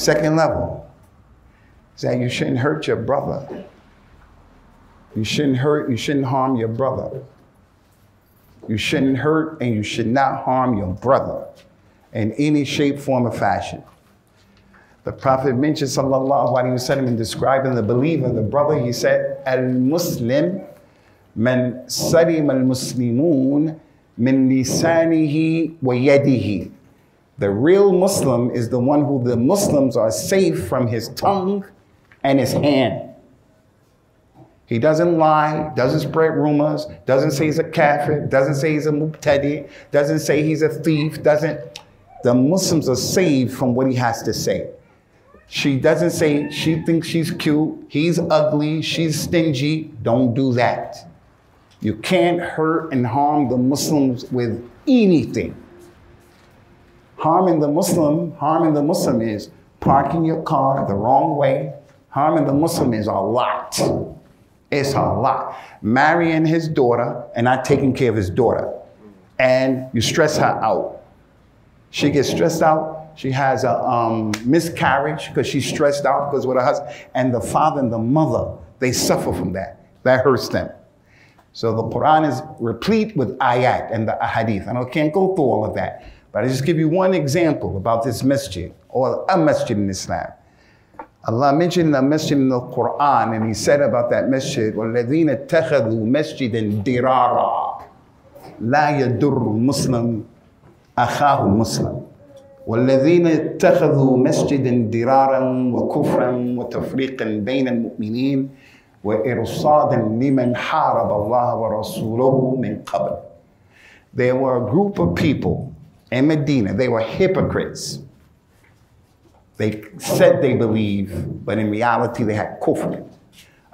Second level is that you shouldn't hurt your brother. You shouldn't hurt, you shouldn't harm your brother. You shouldn't hurt and you should not harm your brother in any shape, form, or fashion. The Prophet mentioned, sallallahu alaihi wasallam, in describing the believer, the brother, he said, Al-Muslim man salim al-Muslimun min lisanihi wa yadihi. The real Muslim is the one who the Muslims are safe from his tongue and his hand. He doesn't lie, doesn't spread rumors, doesn't say he's a kafir, doesn't say he's a mubtadi, doesn't say he's a thief, doesn't. The Muslims are saved from what he has to say. She doesn't say she thinks she's cute, he's ugly, she's stingy. Don't do that. You can't hurt and harm the Muslims with anything harming the Muslim, harming the Muslim is parking your car the wrong way. Harming the Muslim is a lot. It's a lot. Marrying his daughter and not taking care of his daughter. And you stress her out. She gets stressed out. She has a um, miscarriage because she's stressed out because with her husband. And the father and the mother, they suffer from that. That hurts them. So the Quran is replete with ayat and the ahadith. And I can't go through all of that. But I just give you one example about this masjid or a masjid in Islam. Allah mentioned the masjid in the Quran and He said about that masjid, وَالَّذِينَ اتَّخَذُوا مَسْجِدًا دِرَارًا لَا يَدُرُّ مُسْلِمٌ أَخَاهُ مُسْلِمٌ والذين اتخذوا مسجدا درارا وكفرا وتفريقا بين المؤمنين وإرصادا لمن حارب الله ورسوله من قبل. There were a group of people in Medina. They were hypocrites. They said they believe, but in reality they had kufr.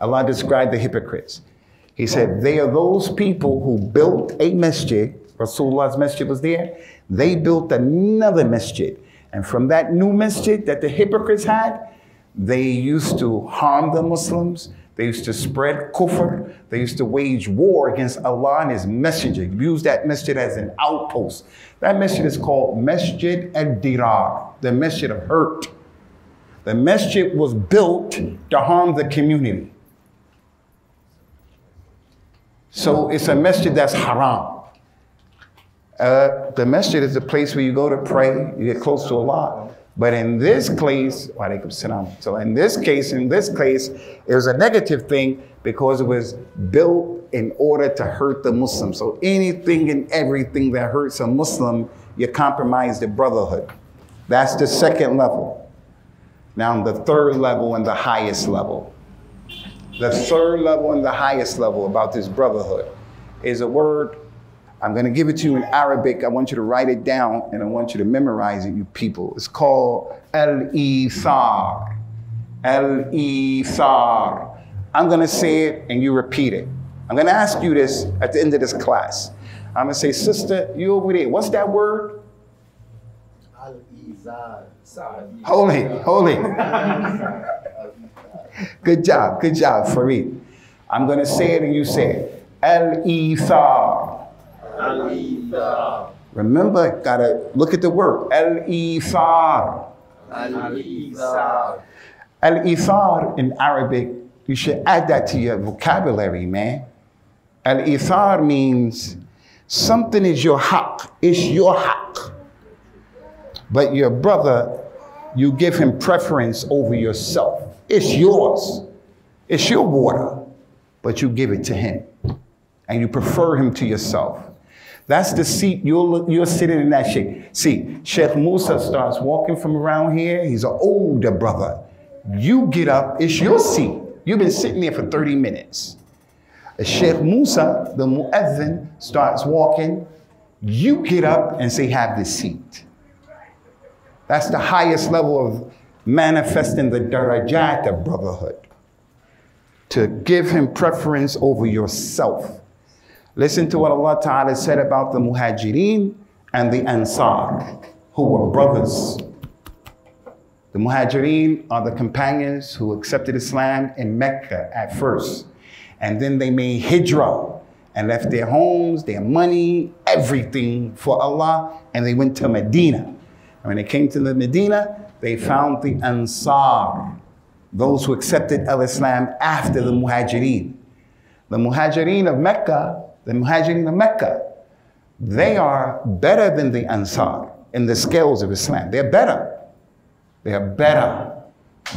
Allah described the hypocrites. He said, they are those people who built a masjid. Rasulullah's masjid was there. They built another masjid. And from that new masjid that the hypocrites had, they used to harm the Muslims. They used to spread kufr. They used to wage war against Allah and His Messenger. Use that masjid as an outpost. That masjid is called Masjid al-Dirar, the masjid of hurt. The masjid was built to harm the community. So it's a masjid that's haram. Uh, the masjid is a place where you go to pray, you get close to Allah. But in this case, so in this case, in this case, it was a negative thing because it was built in order to hurt the Muslim. So anything and everything that hurts a Muslim, you compromise the brotherhood. That's the second level. Now the third level and the highest level. The third level and the highest level about this brotherhood is a word I'm going to give it to you in Arabic. I want you to write it down and I want you to memorize it, you people. It's called Al-Ithar. Al-Ithar. I'm going to say it and you repeat it. I'm going to ask you this at the end of this class. I'm going to say, sister, you over there, what's that word? Al-Izar. Holy, holy. good job, good job, Farid. I'm going to say it and you say it. Al-Ithar. Remember, gotta look at the word. Al-Ithar. Al-Ithar. Al-Ithar in Arabic, you should add that to your vocabulary, man. Al-Ithar means something is your haq. It's your haq. But your brother, you give him preference over yourself. It's yours. It's your water, but you give it to him. And you prefer him to yourself. That's the seat you're, you're sitting in that seat. See, Sheikh Musa starts walking from around here. He's an older brother. You get up, it's your seat. You've been sitting there for 30 minutes. Sheikh Musa, the muezzin, starts walking. You get up and say, have this seat. That's the highest level of manifesting the darajat of brotherhood. To give him preference over yourself. Listen to what Allah Ta'ala said about the Muhajirin and the Ansar, who were brothers. The Muhajirin are the companions who accepted Islam in Mecca at first. And then they made hijrah and left their homes, their money, everything for Allah, and they went to Medina. And when they came to the Medina, they found the Ansar, those who accepted al-Islam after the Muhajirin. The Muhajirin of Mecca, the Muhajirin of Mecca, they are better than the Ansar in the scales of Islam. They're better. They are better.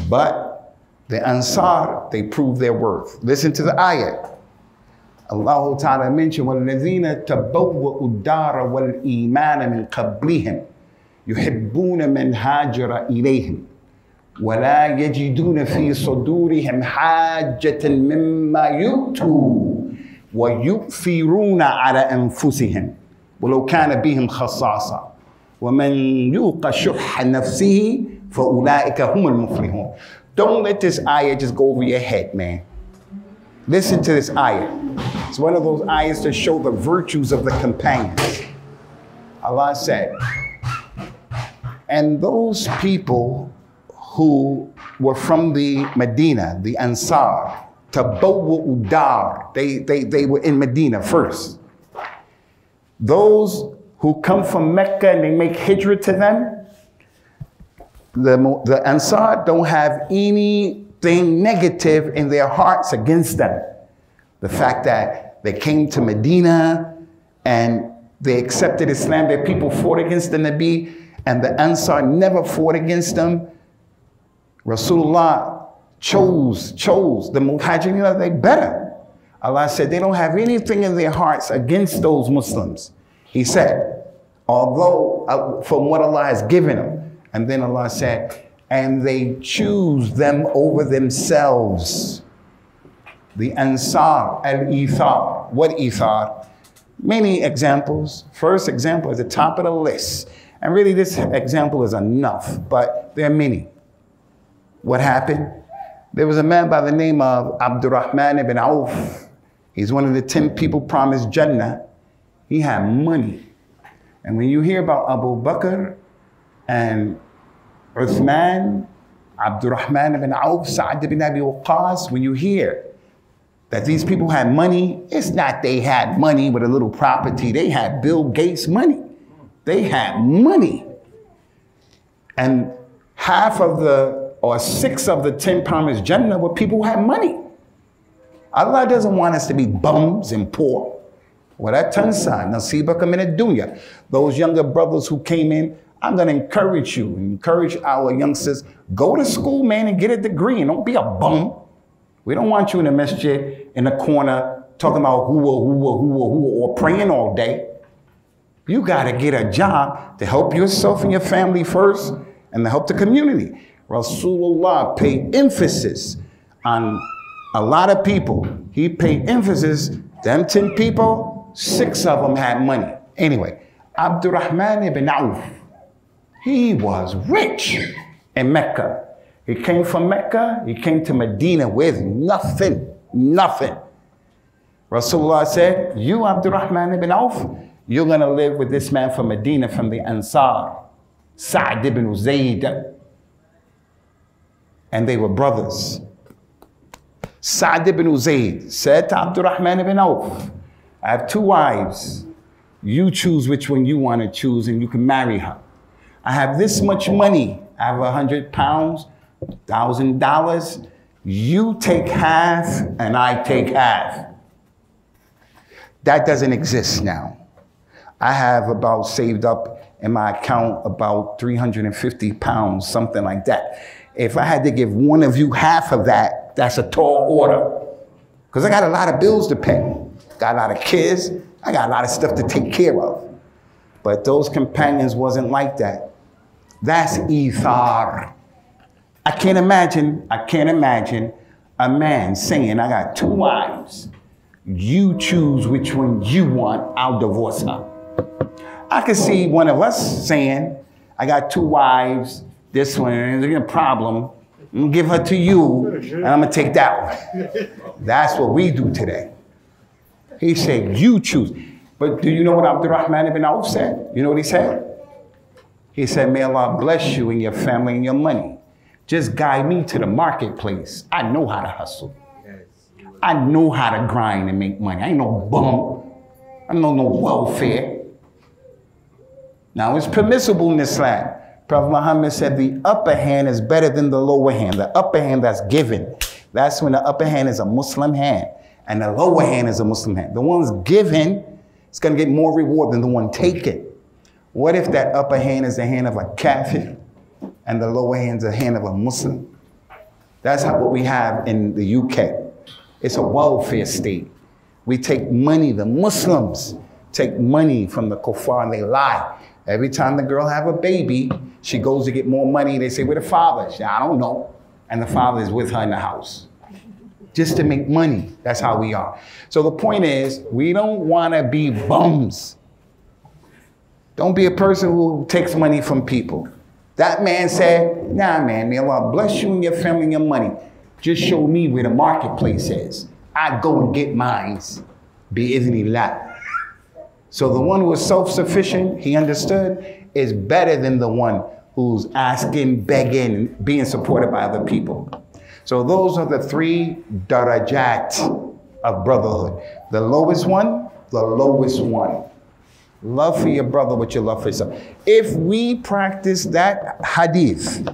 But the Ansar, they prove their worth. Listen to the ayat. Allah Ta'ala mentioned, وَالَّذِينَ تَبَوَّأُوا الدَّارَ وَالْإِيمَانَ مِنْ قَبْلِهِمْ يحبون من هاجر إليهم ولا يجدون في صدورهم حاجة مما يؤتوا ويؤثرون على أنفسهم ولو كان بهم خصاصة ومن يوق شح نفسه فأولئك هم المفلحون Don't let this ayah just go over your head, man. Listen to this ayah. It's one of those ayahs to show the virtues of the companions. Allah said, And those people who were from the Medina, the Ansar, Tabawwa Udar, they, they, they were in Medina first. Those who come from Mecca and they make hijrah to them, the, the Ansar don't have anything negative in their hearts against them. The fact that they came to Medina and they accepted Islam, their people fought against the Nabi, and the Ansar never fought against them. Rasulullah chose, chose the Muhajirin, they better. Allah said they don't have anything in their hearts against those Muslims. He said, although uh, from what Allah has given them, and then Allah said, and they choose them over themselves. The Ansar, al-Ithar. What Ithar? Many examples. First example is the top of the list. And really, this example is enough, but there are many. What happened? There was a man by the name of Abdurrahman ibn Auf. He's one of the 10 people promised Jannah. He had money. And when you hear about Abu Bakr and Uthman, Abdurrahman ibn Auf, Sa'd ibn Abi Waqqas, when you hear that these people had money, it's not they had money with a little property. They had Bill Gates money. They had money. And half of the, or six of the 10 promised Jannah were people who had money. Allah doesn't want us to be bums and poor. ولا تنسى نصيبك من الدنيا. Those younger brothers who came in, I'm going to encourage you, encourage our youngsters, go to school, man, and get a degree and don't be a bum. We don't want you in the masjid in the corner talking about who, who, who, who, who, or praying all day. You got to get a job to help yourself and your family first and to help the community. Rasulullah paid emphasis on a lot of people. He paid emphasis, them 10 people, six of them had money. Anyway, Abdurrahman ibn Auf, he was rich in Mecca. He came from Mecca, he came to Medina with nothing, nothing. Rasulullah said, You, Abdurrahman ibn Auf, you're going to live with this man from Medina, from the Ansar, Sa'd ibn Zayd. And they were brothers. Sa'd ibn Zayd said to Abdurrahman ibn Auf, I have two wives. You choose which one you want to choose and you can marry her. I have this much money. I have a hundred pounds, thousand dollars. You take half and I take half. That doesn't exist now. I have about saved up in my account about 350 pounds, something like that. If I had to give one of you half of that, that's a tall order. Because I got a lot of bills to pay. Got a lot of kids. I got a lot of stuff to take care of. But those companions wasn't like that. That's Ithar. I can't imagine, I can't imagine a man saying, I got two wives. You choose which one you want, I'll divorce her. I could see one of us saying, I got two wives, this one, and there's a problem. I'm gonna give her to you, and I'm gonna take that one. That's what we do today. He said, You choose. But do you know what Abdurrahman ibn Auf said? You know what he said? He said, May Allah bless you and your family and your money. Just guide me to the marketplace. I know how to hustle. I know how to grind and make money. I ain't no bum. I know no welfare. Now it's permissible in Islam Prophet Muhammad said the upper hand is better than the lower hand. The upper hand that's given. That's when the upper hand is a Muslim hand and the lower hand is a Muslim hand. The one's given is going to get more reward than the one taken. What if that upper hand is the hand of a kafir and the lower hand is the hand of a Muslim? That's how, what we have in the UK. It's a welfare state. We take money, the Muslims take money from the kuffar and they lie. Every time the girl have a baby, she goes to get more money. They say, where the father? She, I don't know. And the father is with her in the house just to make money. That's how we are. So the point is, we don't want to be bums. Don't be a person who takes money from people. That man said, nah, man, may Allah bless you and your family and your money. Just show me where the marketplace is. I go and get mines. Be that. So the one who is self-sufficient, he understood, is better than the one who's asking, begging, being supported by other people. So those are the three darajat of brotherhood. The lowest one, the lowest one. Love for your brother what you love for yourself. If we practice that hadith,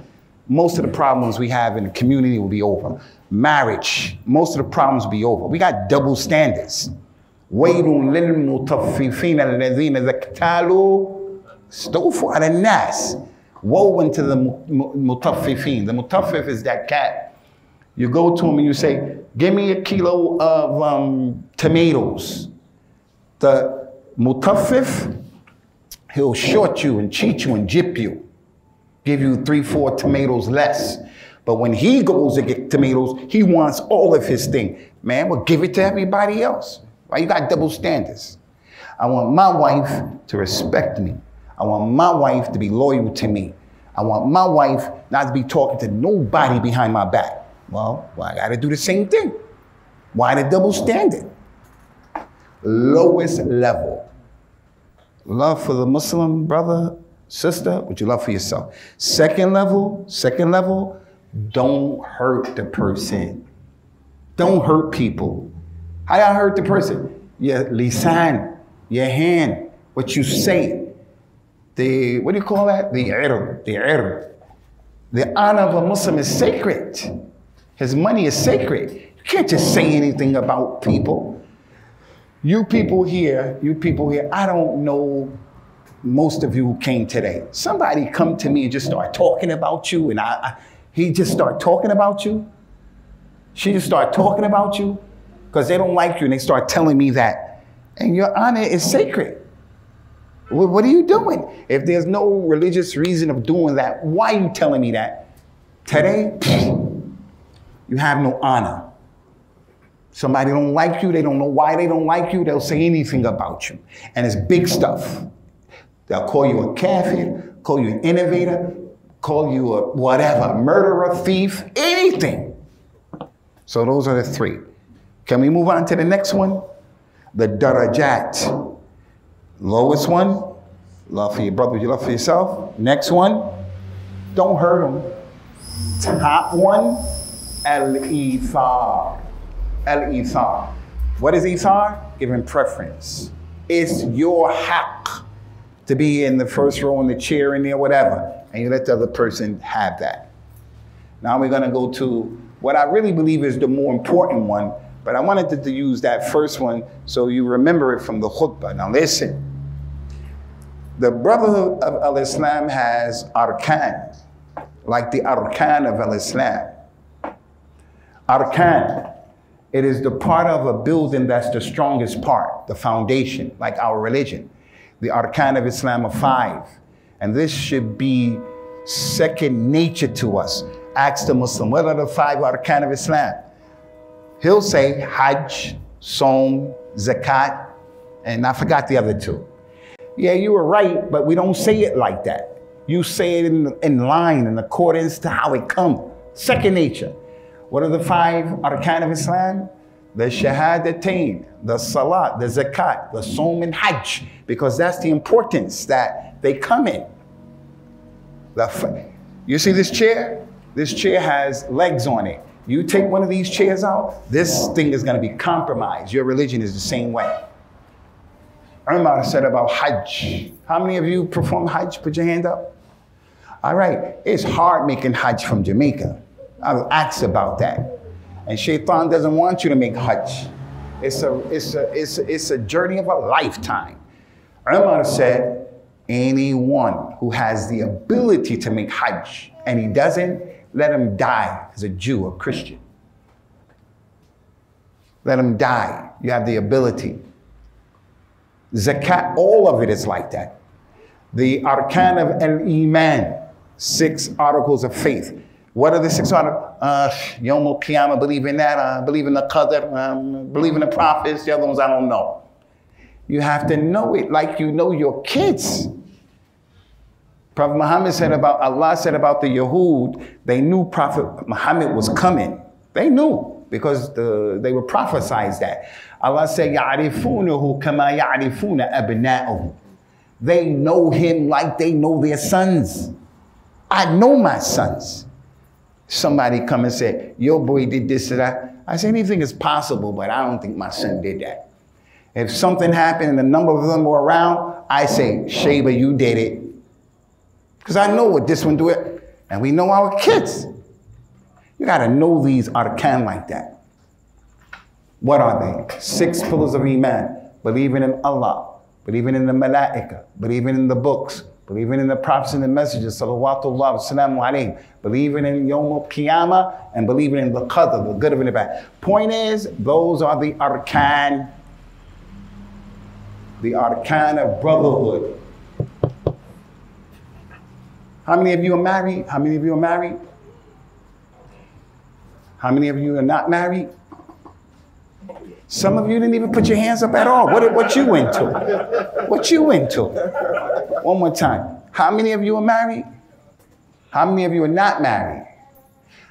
most of the problems we have in the community will be over. Marriage, most of the problems will be over. We got double standards. ويل للمطففين الذين إذا اكتالوا استوفوا على الناس. Woe unto the mutaffifin. The mutaffif is that cat. You go to him and you say, give me a kilo of um, tomatoes. The mutaffif, he'll short you and cheat you and jip you, give you three, four tomatoes less. But when he goes to get tomatoes, he wants all of his thing. Man, well, give it to everybody else. Why you got double standards? I want my wife to respect me. I want my wife to be loyal to me. I want my wife not to be talking to nobody behind my back. Well, well I got to do the same thing. Why the double standard? Lowest level love for the Muslim brother, sister, what you love for yourself. Second level, second level, don't hurt the person. Don't hurt people. How y'all hurt the person? Your lisan, your hand, what you say. The, what do you call that? The irr, the irr. The honor of a Muslim is sacred. His money is sacred. You can't just say anything about people. You people here, you people here, I don't know most of you who came today. Somebody come to me and just start talking about you, and I, I he just start talking about you. She just start talking about you because they don't like you, and they start telling me that. And your honor is sacred. What are you doing? If there's no religious reason of doing that, why are you telling me that? Today, you have no honor. Somebody don't like you, they don't know why they don't like you, they'll say anything about you. And it's big stuff. They'll call you a kafir, call you an innovator, call you a whatever, murderer, thief, anything. So those are the three. Can we move on to the next one? The darajat. Lowest one, love for your brother, you love for yourself. Next one, don't hurt them. Top one, al-ithar. Al-Ithar. What is Ithar? Giving preference. It's your haq to be in the first row in the chair in there, whatever. And you let the other person have that. Now we're going to go to what I really believe is the more important one, but I wanted to, to use that first one so you remember it from the khutbah. Now listen. The Brotherhood of Al-Islam has arkan, like the arkan of Al-Islam. Arkan, it is the part of a building that's the strongest part, the foundation, like our religion. The arkan of Islam are five. And this should be second nature to us. Ask the Muslim, what are the five arkan of Islam? He'll say Hajj, Som, Zakat, and I forgot the other two. Yeah, you were right, but we don't say it like that. You say it in, in line, in accordance to how it comes. Second nature. What are the five arkan of Islam? The shahadatain, the salat, the zakat, the som and hajj, because that's the importance that they come in. You see this chair? This chair has legs on it. You take one of these chairs out, this thing is going to be compromised. Your religion is the same way. Umar said about Hajj. How many of you perform Hajj? Put your hand up. All right, it's hard making Hajj from Jamaica. I was asked about that. And Shaitan doesn't want you to make Hajj. It's a, it's a, it's a, it's a journey of a lifetime. Umar said, anyone who has the ability to make Hajj and he doesn't, let him die as a Jew or Christian. Let him die. You have the ability. Zakat, all of it is like that. The arkan of al-iman, six articles of faith. What are the six articles? Uh, Yom al-Qiyamah, believe in that. Uh, believe in the Qadr. Um, believe in the prophets. The other ones I don't know. You have to know it like you know your kids. Prophet Muhammad said about, Allah said about the Yahud, they knew Prophet Muhammad was coming. They knew because the, they were prophesied that. Allah said, يَعْرِفُونَهُ كَمَا يَعْرِفُونَ أَبْنَاءَهُ They know him like they know their sons. I know my sons. Somebody come and say, your boy did this or that. I say, anything is possible, but I don't think my son did that. If something happened and a number of them were around, I say, Sheba, you did it. Because I know what this one do it. And we know our kids. You got to know these arkan like that. What are they? Six pillars of Iman. Believing in Allah, believing in the Malaika, believing in the books, believing in the prophets and the messages, salawatullah, salamu alayhim, believing in Yom al-Qiyamah, and believing in the Qadr, the good of and the bad. Point is, those are the arkan, the arkan of brotherhood. How many of you are married? How many of you are married? How many of you are not married? Some of you didn't even put your hands up at all. What, what you into? What you into? One more time. How many of you are married? How many of you are not married?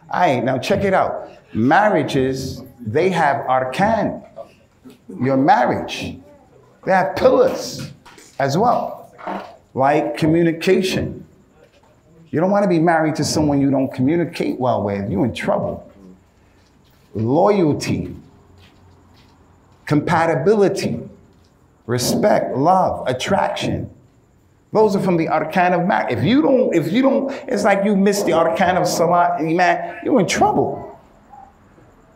All right, now check it out. Marriages, they have arkan. Your marriage, they have pillars as well, like communication. You don't want to be married to someone you don't communicate well with. You're in trouble. Loyalty, compatibility, respect, love, attraction. Those are from the arkan of marriage. If you don't, if you don't, it's like you missed the arkan of salat, iman, you're in trouble.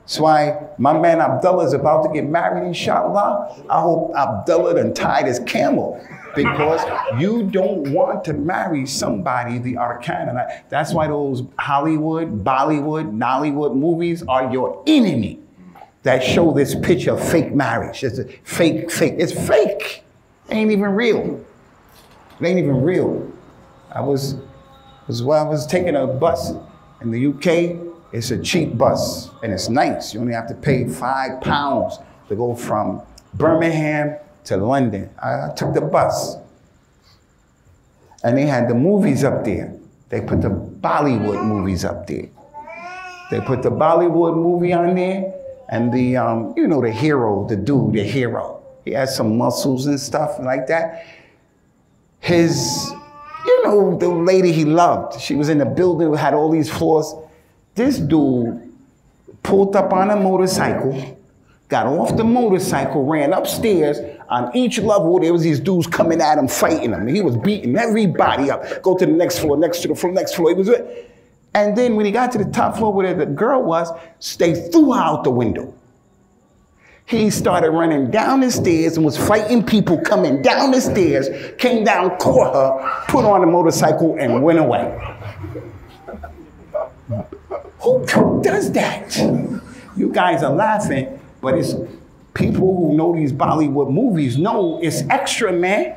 That's why my man Abdullah is about to get married, inshallah. I hope Abdullah done tied his camel because you don't want to marry somebody the arkan. And that's why those Hollywood, Bollywood, Nollywood movies are your enemy that show this picture of fake marriage. It's a fake, fake. It's fake. It ain't even real. It ain't even real. I was, was well, I was taking a bus in the UK. It's a cheap bus and it's nice. You only have to pay five pounds to go from Birmingham to London. I took the bus. And they had the movies up there. They put the Bollywood movies up there. They put the Bollywood movie on there and the, um, you know, the hero, the dude, the hero. He has some muscles and stuff like that. His, you know, the lady he loved, she was in the building, had all these floors. This dude pulled up on a motorcycle, got off the motorcycle, ran upstairs. On each level, there was these dudes coming at him, fighting him. He was beating everybody up. Go to the next floor, next to the floor, next floor. He was, and then when he got to the top floor where the girl was, they threw her out the window. He started running down the stairs and was fighting people coming down the stairs, came down, caught her, put on a motorcycle, and went away. Who does that? You guys are laughing, but it's people who know these Bollywood movies know it's extra, man.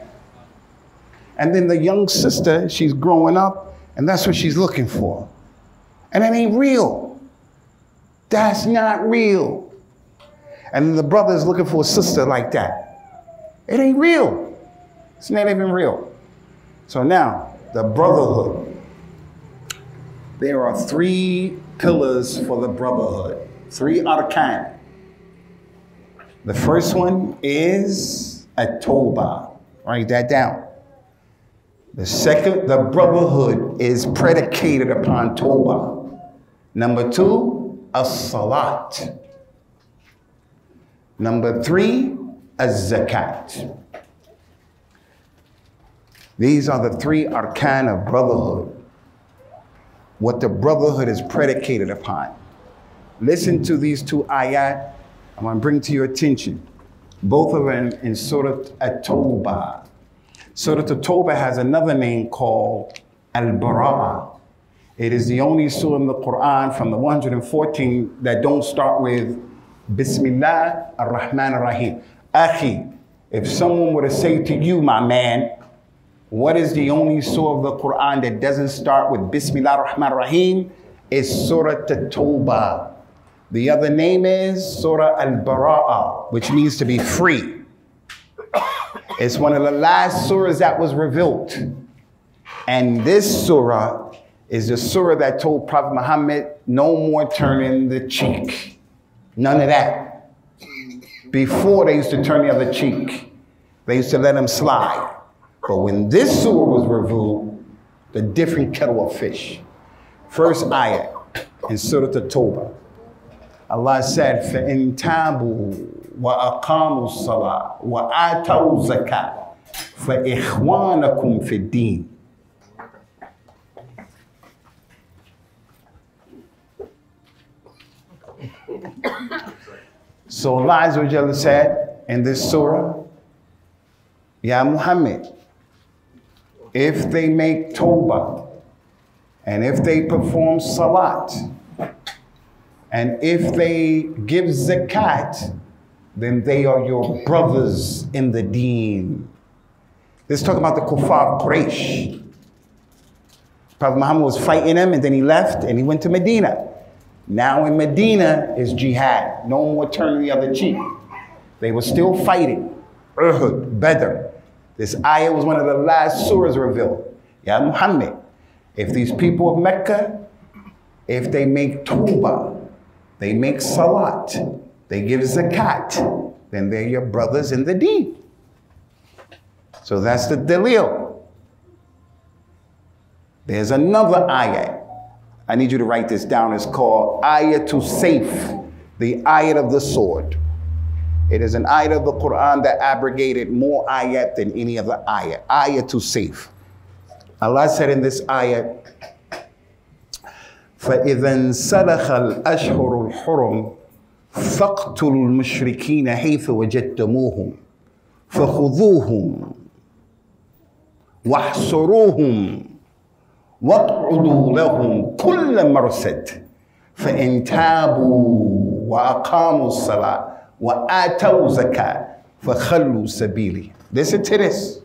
And then the young sister, she's growing up, and that's what she's looking for. And it ain't real. That's not real. And the brother is looking for a sister like that. It ain't real. It's not even real. So now, the brotherhood. There are three pillars for the brotherhood, three arkan. The first one is a Toba. Write that down. The second, the brotherhood is predicated upon Toba. Number two, a salat. Number three, a zakat. These are the three arkan of brotherhood. what the brotherhood is predicated upon. Listen to these two ayat. I'm going to bring to your attention. Both of them in Surah At-Tawbah. Surah At-Tawbah has another name called Al-Bara'ah. It is the only surah in the Quran from the 114 that don't start with Bismillah ar-Rahman ar-Rahim. Akhi, if someone were to say to you, my man, what is the only surah of the Quran that doesn't start with Bismillah ar-Rahman ar-Rahim? Is Surah At-Tawbah. The other name is Surah Al Bara'a, which means to be free. It's one of the last surahs that was revealed. And this surah is the surah that told Prophet Muhammad, no more turning the cheek. None of that. Before they used to turn the other cheek, they used to let him slide. But when this surah was revealed, the different kettle of fish. First ayah in Surah At-Tawbah. Allah said, فَإِن تَابُوا وَأَقَامُوا الصَّلَاةَ وَآتَوُا الزَّكَاةَ فَإِخْوَانَكُمْ فِي الدِّينِ So Allah Azza said in this surah, Ya Muhammad, if they make tawbah, and if they perform salat, and if they give zakat, then they are your brothers in the deen. Let's talk about the kuffar Quraysh. Prophet Muhammad was fighting them and then he left and he went to Medina. Now in Medina is jihad. No more turning the other cheek. They were still fighting. Uhud. This ayah was one of the last surahs revealed. Ya Muhammad, if these people of Mecca, if they make tawbah, they make salat, they give zakat, then they're your brothers in the deen. So that's the dalil. There's another ayat. I need you to write this down. It's called Ayatul Saif, the ayat of the sword. It is an ayat of the Quran that abrogated more ayat than any other ayat. Ayatul Saif. Allah said in this ayat, فإذا انسلخ الأشهر الحرم فاقتلوا المشركين حيث وجدتموهم فخذوهم واحصروهم واقعدوا لهم كل مرصد فإن تابوا وأقاموا الصلاة وآتوا زكاة فخلوا سبيلي Listen to this.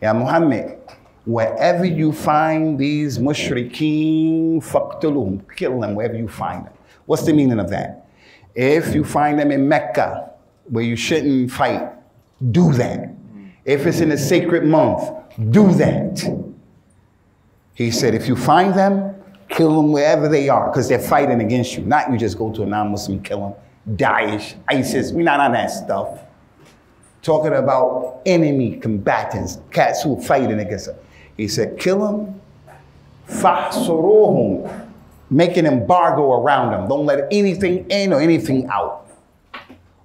Ya Muhammad, wherever you find these mushrikeen, faqtulum, kill them wherever you find them. What's the meaning of that? If you find them in Mecca, where you shouldn't fight, do that. If it's in a sacred month, do that. He said, if you find them, kill them wherever they are, because they're fighting against you. Not you just go to a non-Muslim, kill them. Daesh, ISIS, we're not on that stuff. Talking about enemy combatants, cats who are fighting against them. He said, kill them, fahsuruhum, make an embargo around them. Don't let anything in or anything out.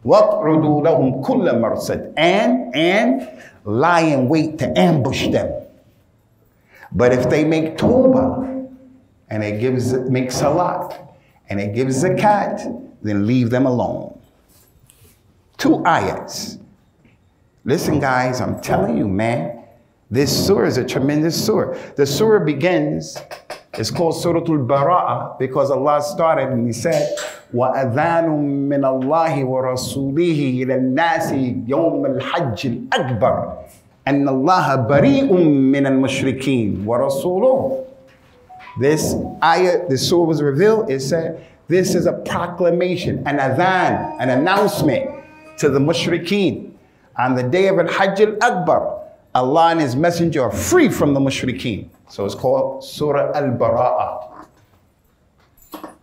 وَقْعُدُوا لَهُمْ كُلَّ مَرْصَدٍ And, and lie in wait to ambush them. But if they make tawbah and they give, make salat and they give zakat, then leave them alone. Two ayats. Listen, guys, I'm telling you, man, this surah is a tremendous surah. The surah begins, it's called Suratul Bara'ah because Allah started and He said, وأذان من الله ورسوله إلى الناس يوم الحج الأكبر أن الله بريء من المشركين ورسوله. This ayah, this surah was revealed, it said, this is a proclamation, an adhan, an announcement to the mushrikeen. On the day of Al-Hajj al-Akbar, Allah and His Messenger are free from the mushrikeen. So it's called Surah Al-Bara'ah.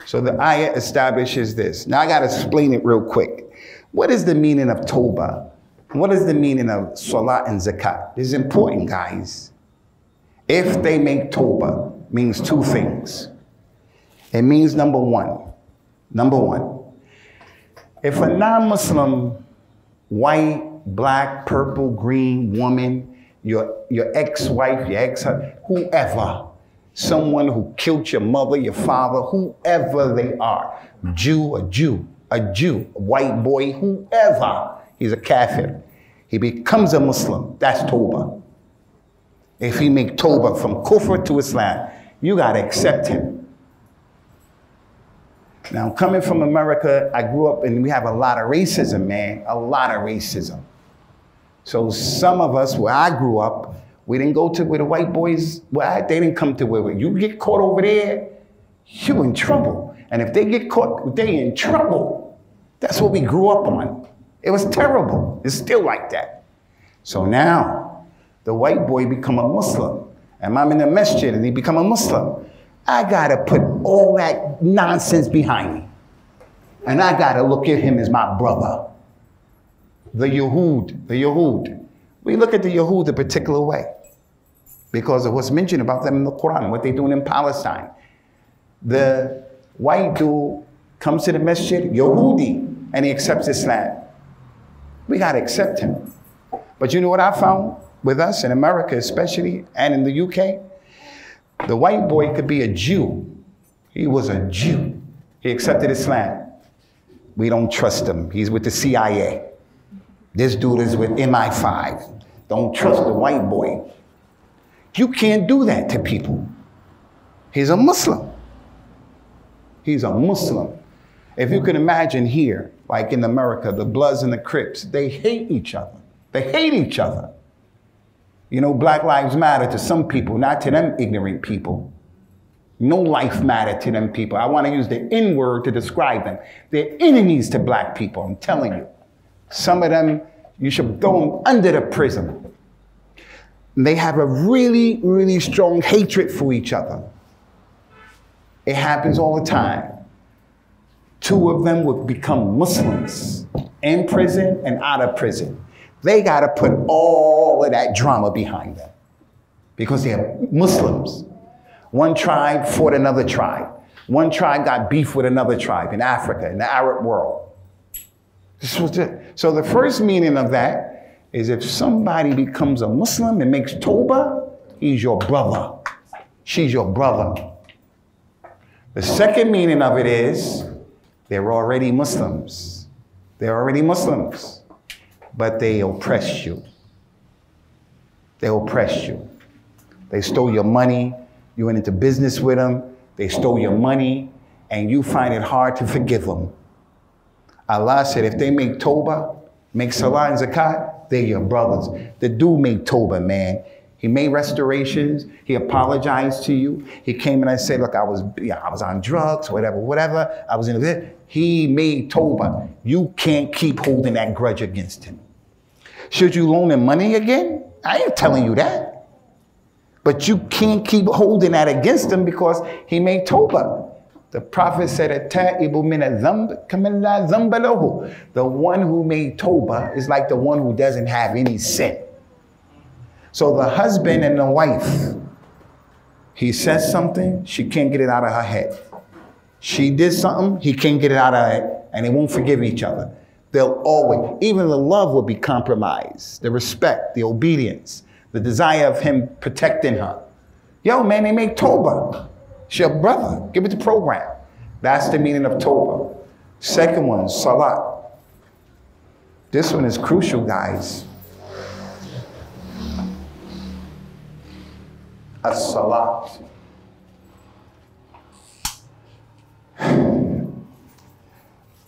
So the ayah establishes this. Now I got to explain it real quick. What is the meaning of Tawbah? What is the meaning of Salah and zakat? This is important, guys. If they make tawbah, means two things. It means number one, number one, if a non-Muslim, white, black, purple, green woman, your, your ex-wife, your ex-husband, whoever, someone who killed your mother, your father, whoever they are, Jew, a Jew, a Jew, a white boy, whoever, he's a kafir. He becomes a Muslim. That's Tawbah. If he make Tawbah from kufr to Islam, you got to accept him. Now, coming from America, I grew up and we have a lot of racism, man, a lot of racism. So some of us, where I grew up, we didn't go to where the white boys, well, they didn't come to where you get caught over there, you in trouble. And if they get caught, they in trouble. That's what we grew up on. It was terrible. It's still like that. So now, the white boy become a Muslim. And I'm in the masjid and he become a Muslim. I gotta put all that nonsense behind me. And I gotta look at him as my brother. The Yahud, the Yahud. We look at the Yahud a particular way because of what's mentioned about them in the Quran, what they're doing in Palestine. The white dude comes to the masjid, Yahudi, and he accepts Islam. We got to accept him. But you know what I found with us in America, especially, and in the UK? The white boy could be a Jew. He was a Jew. He accepted Islam. We don't trust him. He's with the CIA. This dude is with MI5. Don't trust the white boy. You can't do that to people. He's a Muslim. He's a Muslim. If you can imagine here, like in America, the Bloods and the Crips, they hate each other. They hate each other. You know, Black Lives Matter to some people, not to them ignorant people. No life matter to them people. I want to use the N word to describe them. They're enemies to black people, I'm telling you. Some of them, you should throw them under the prison. They have a really, really strong hatred for each other. It happens all the time. Two of them would become Muslims in prison and out of prison. They got to put all of that drama behind them because they're Muslims. One tribe fought another tribe. One tribe got beef with another tribe in Africa, in the Arab world. This was it. So the first meaning of that is if somebody becomes a Muslim and makes Toba, he's your brother. She's your brother. The second meaning of it is they're already Muslims. They're already Muslims, but they oppress you. They oppress you. They stole your money. You went into business with them. They stole your money, and you find it hard to forgive them. Allah said, if they make Toba, make Salah and Zakat, they're your brothers. The dude made Toba, man. He made restorations. He apologized to you. He came and I said, look, I was, I was on drugs, whatever, whatever. I was in it. He made Toba. You can't keep holding that grudge against him. Should you loan him money again? I ain't telling you that. But you can't keep holding that against him because he made Toba. The Prophet said, The one who made Toba is like the one who doesn't have any sin. So the husband and the wife, he says something, she can't get it out of her head. She did something, he can't get it out of her head, and they won't forgive each other. They'll always, even the love will be compromised, the respect, the obedience, the desire of him protecting her. Yo, man, they make Toba. Your brother. Give it the program. That's the meaning of Toba. Second one, Salat. This one is crucial, guys. as-salat.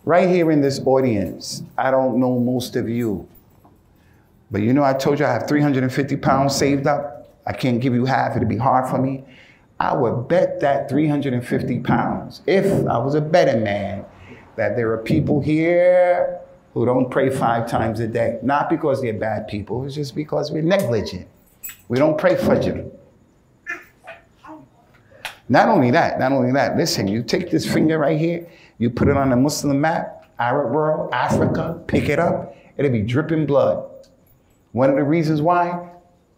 Right here in this audience, I don't know most of you, but you know, I told you I have 350 pounds saved up. I can't give you half, it'd be hard for me. I would bet that 350 pounds, if I was a betting man, that there are people here who don't pray five times a day. Not because they're bad people, it's just because we're negligent. We don't pray Fajr. Not only that, not only that, listen, you take this finger right here, you put it on a Muslim map, Arab world, Africa, pick it up, it'll be dripping blood. One of the reasons why,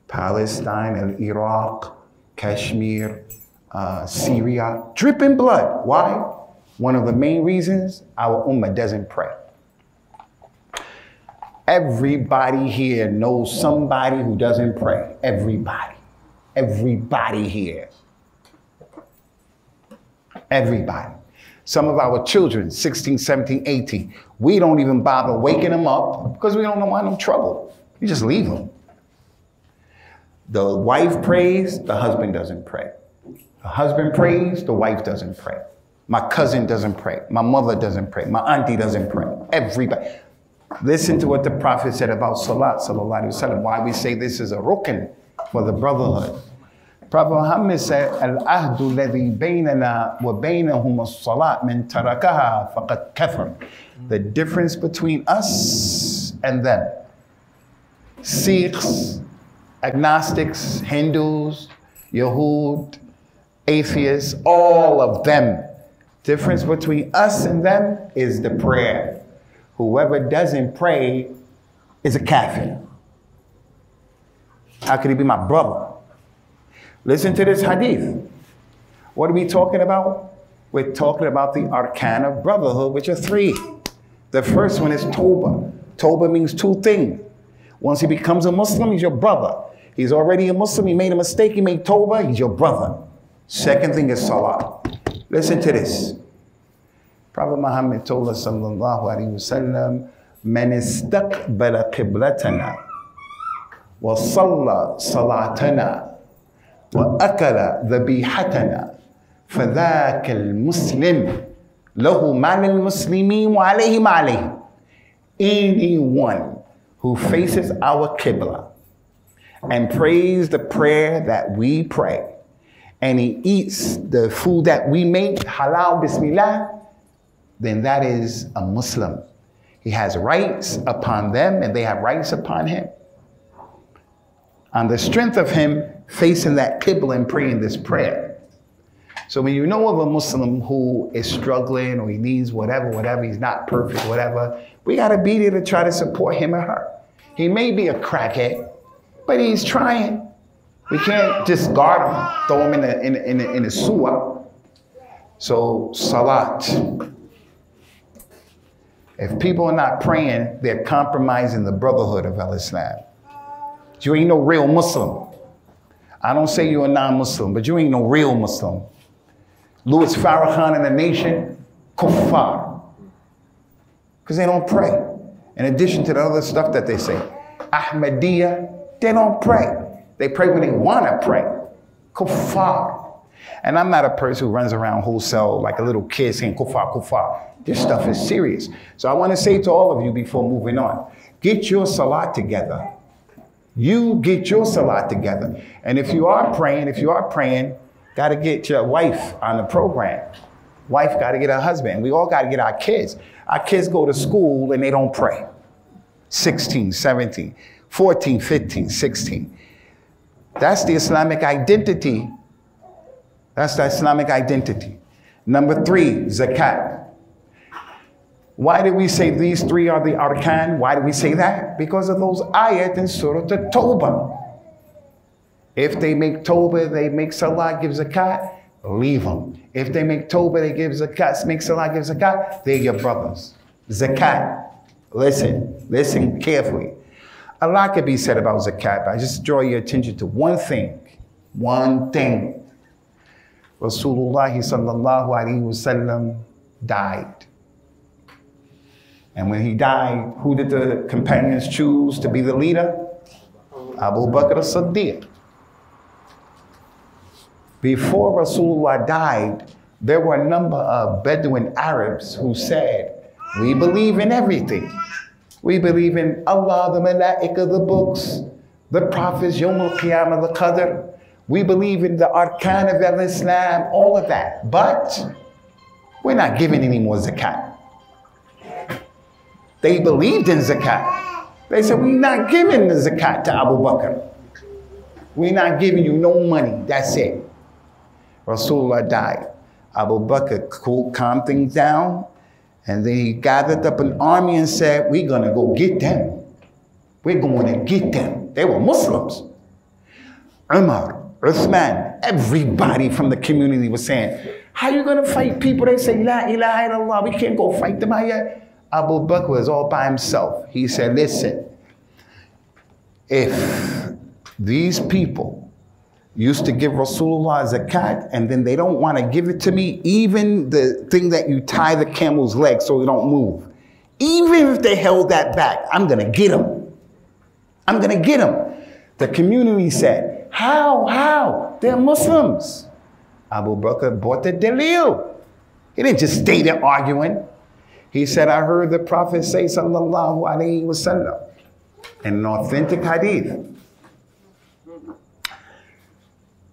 Palestine and Iraq, Kashmir, uh, Syria, dripping blood. Why? One of the main reasons our ummah doesn't pray. Everybody here knows somebody who doesn't pray. Everybody. Everybody here. Everybody. Some of our children, 16, 17, 18, we don't even bother waking them up because we don't want them trouble. You just leave them. The wife prays, the husband doesn't pray. The husband prays, the wife doesn't pray. My cousin doesn't pray. My mother doesn't pray. My auntie doesn't pray. Everybody. Listen to what the Prophet said about Salat, sallallahu alayhi wasallam. Why we say this is a rukn for the brotherhood. Prophet Muhammad said, Al-ahdu alladhi baynana wa baynahum as-salat min tarakaha faqad kafar. The difference between us and them. Sikhs, agnostics, Hindus, Yahud, atheists, all of them. Difference between us and them is the prayer. Whoever doesn't pray is a kafir. How could he be my brother? Listen to this hadith. What are we talking about? We're talking about the arkan of brotherhood, which are three. The first one is Toba. Toba means two things. Once he becomes a Muslim, he's your brother. He's already a Muslim, he made a mistake, he made Toba, he's your brother. Second thing is Salah. Listen to this. Prophet Muhammad told us, sallallahu alayhi wasallam, من استقبل قبلتنا وصلى صلاتنا وأكل ذبيحتنا فذاك المسلم له مال المسلمين وعليه ما عليه. Anyone who faces our Qibla and prays the prayer that we pray, and he eats the food that we make, halal bismillah, then that is a Muslim. He has rights upon them and they have rights upon him. On the strength of him facing that Qibla and praying this prayer. So when you know of a Muslim who is struggling or he needs whatever, whatever, he's not perfect, whatever, we got to be there to try to support him or her. He may be a crackhead, but he's trying. We can't just guard him, throw him in a, in in a, in sewer. So, salat. If people are not praying, they're compromising the brotherhood of Al Islam. You ain't no real Muslim. I don't say you're a non Muslim, but you ain't no real Muslim. Louis Farrakhan and the nation, kuffar. Because they don't pray. In addition to the other stuff that they say, Ahmadiyya, they don't pray. They pray when they want to pray. Kuffar. And I'm not a person who runs around wholesale like a little kid saying kuffar, kuffar. This stuff is serious. So I want to say to all of you before moving on, get your salat together. You get your salat together. And if you are praying, if you are praying, got to get your wife on the program. Wife got to get her husband. We all got to get our kids. Our kids go to school and they don't pray. 16, 17, 14, 15, 16. That's the Islamic identity. That's the Islamic identity. Number three, zakat. Why do we say these three are the arkan? Why do we say that? Because of those ayat in Surah At-Tawbah. If they make Tawbah, they make Salah, give zakat, leave them. If they make Tawbah, they give zakat, make Salah, give zakat, they're your brothers. Zakat. Listen, listen carefully. A lot could be said about zakat, but I just draw your attention to one thing. One thing. Rasulullah sallallahu alaihi wasallam died. And when he died, who did the companions choose to be the leader? Abu Bakr as-Siddiq. Before Rasulullah died, there were a number of Bedouin Arabs who said, we believe in everything. We believe in Allah, the Malaika, the books, the prophets, Yom al-Qiyamah, the Qadr. We believe in the Arkan of Islam, all of that. But we're not giving any more zakat. They believed in zakat. They said, we're not giving the zakat to Abu Bakr. We're not giving you no money. That's it. Rasulullah died. Abu Bakr cool, calmed things down and then he gathered up an army and said, we're going to go get them. We're going to get them. They were Muslims. Umar, Uthman, everybody from the community was saying, how are you going to fight people? They say, La ilaha illallah, we can't go fight them out here. Abu Bakr was all by himself. He said, listen, if these people used to give Rasulullah zakat, and then they don't want to give it to me, even the thing that you tie the camel's leg so they don't move. Even if they held that back, I'm going to get them. I'm going to get them. The community said, How? How? They're Muslims. Abu Bakr bought the dalil. He didn't just stay there arguing. He said, I heard the Prophet say, Sallallahu Alaihi Wasallam, in an authentic hadith.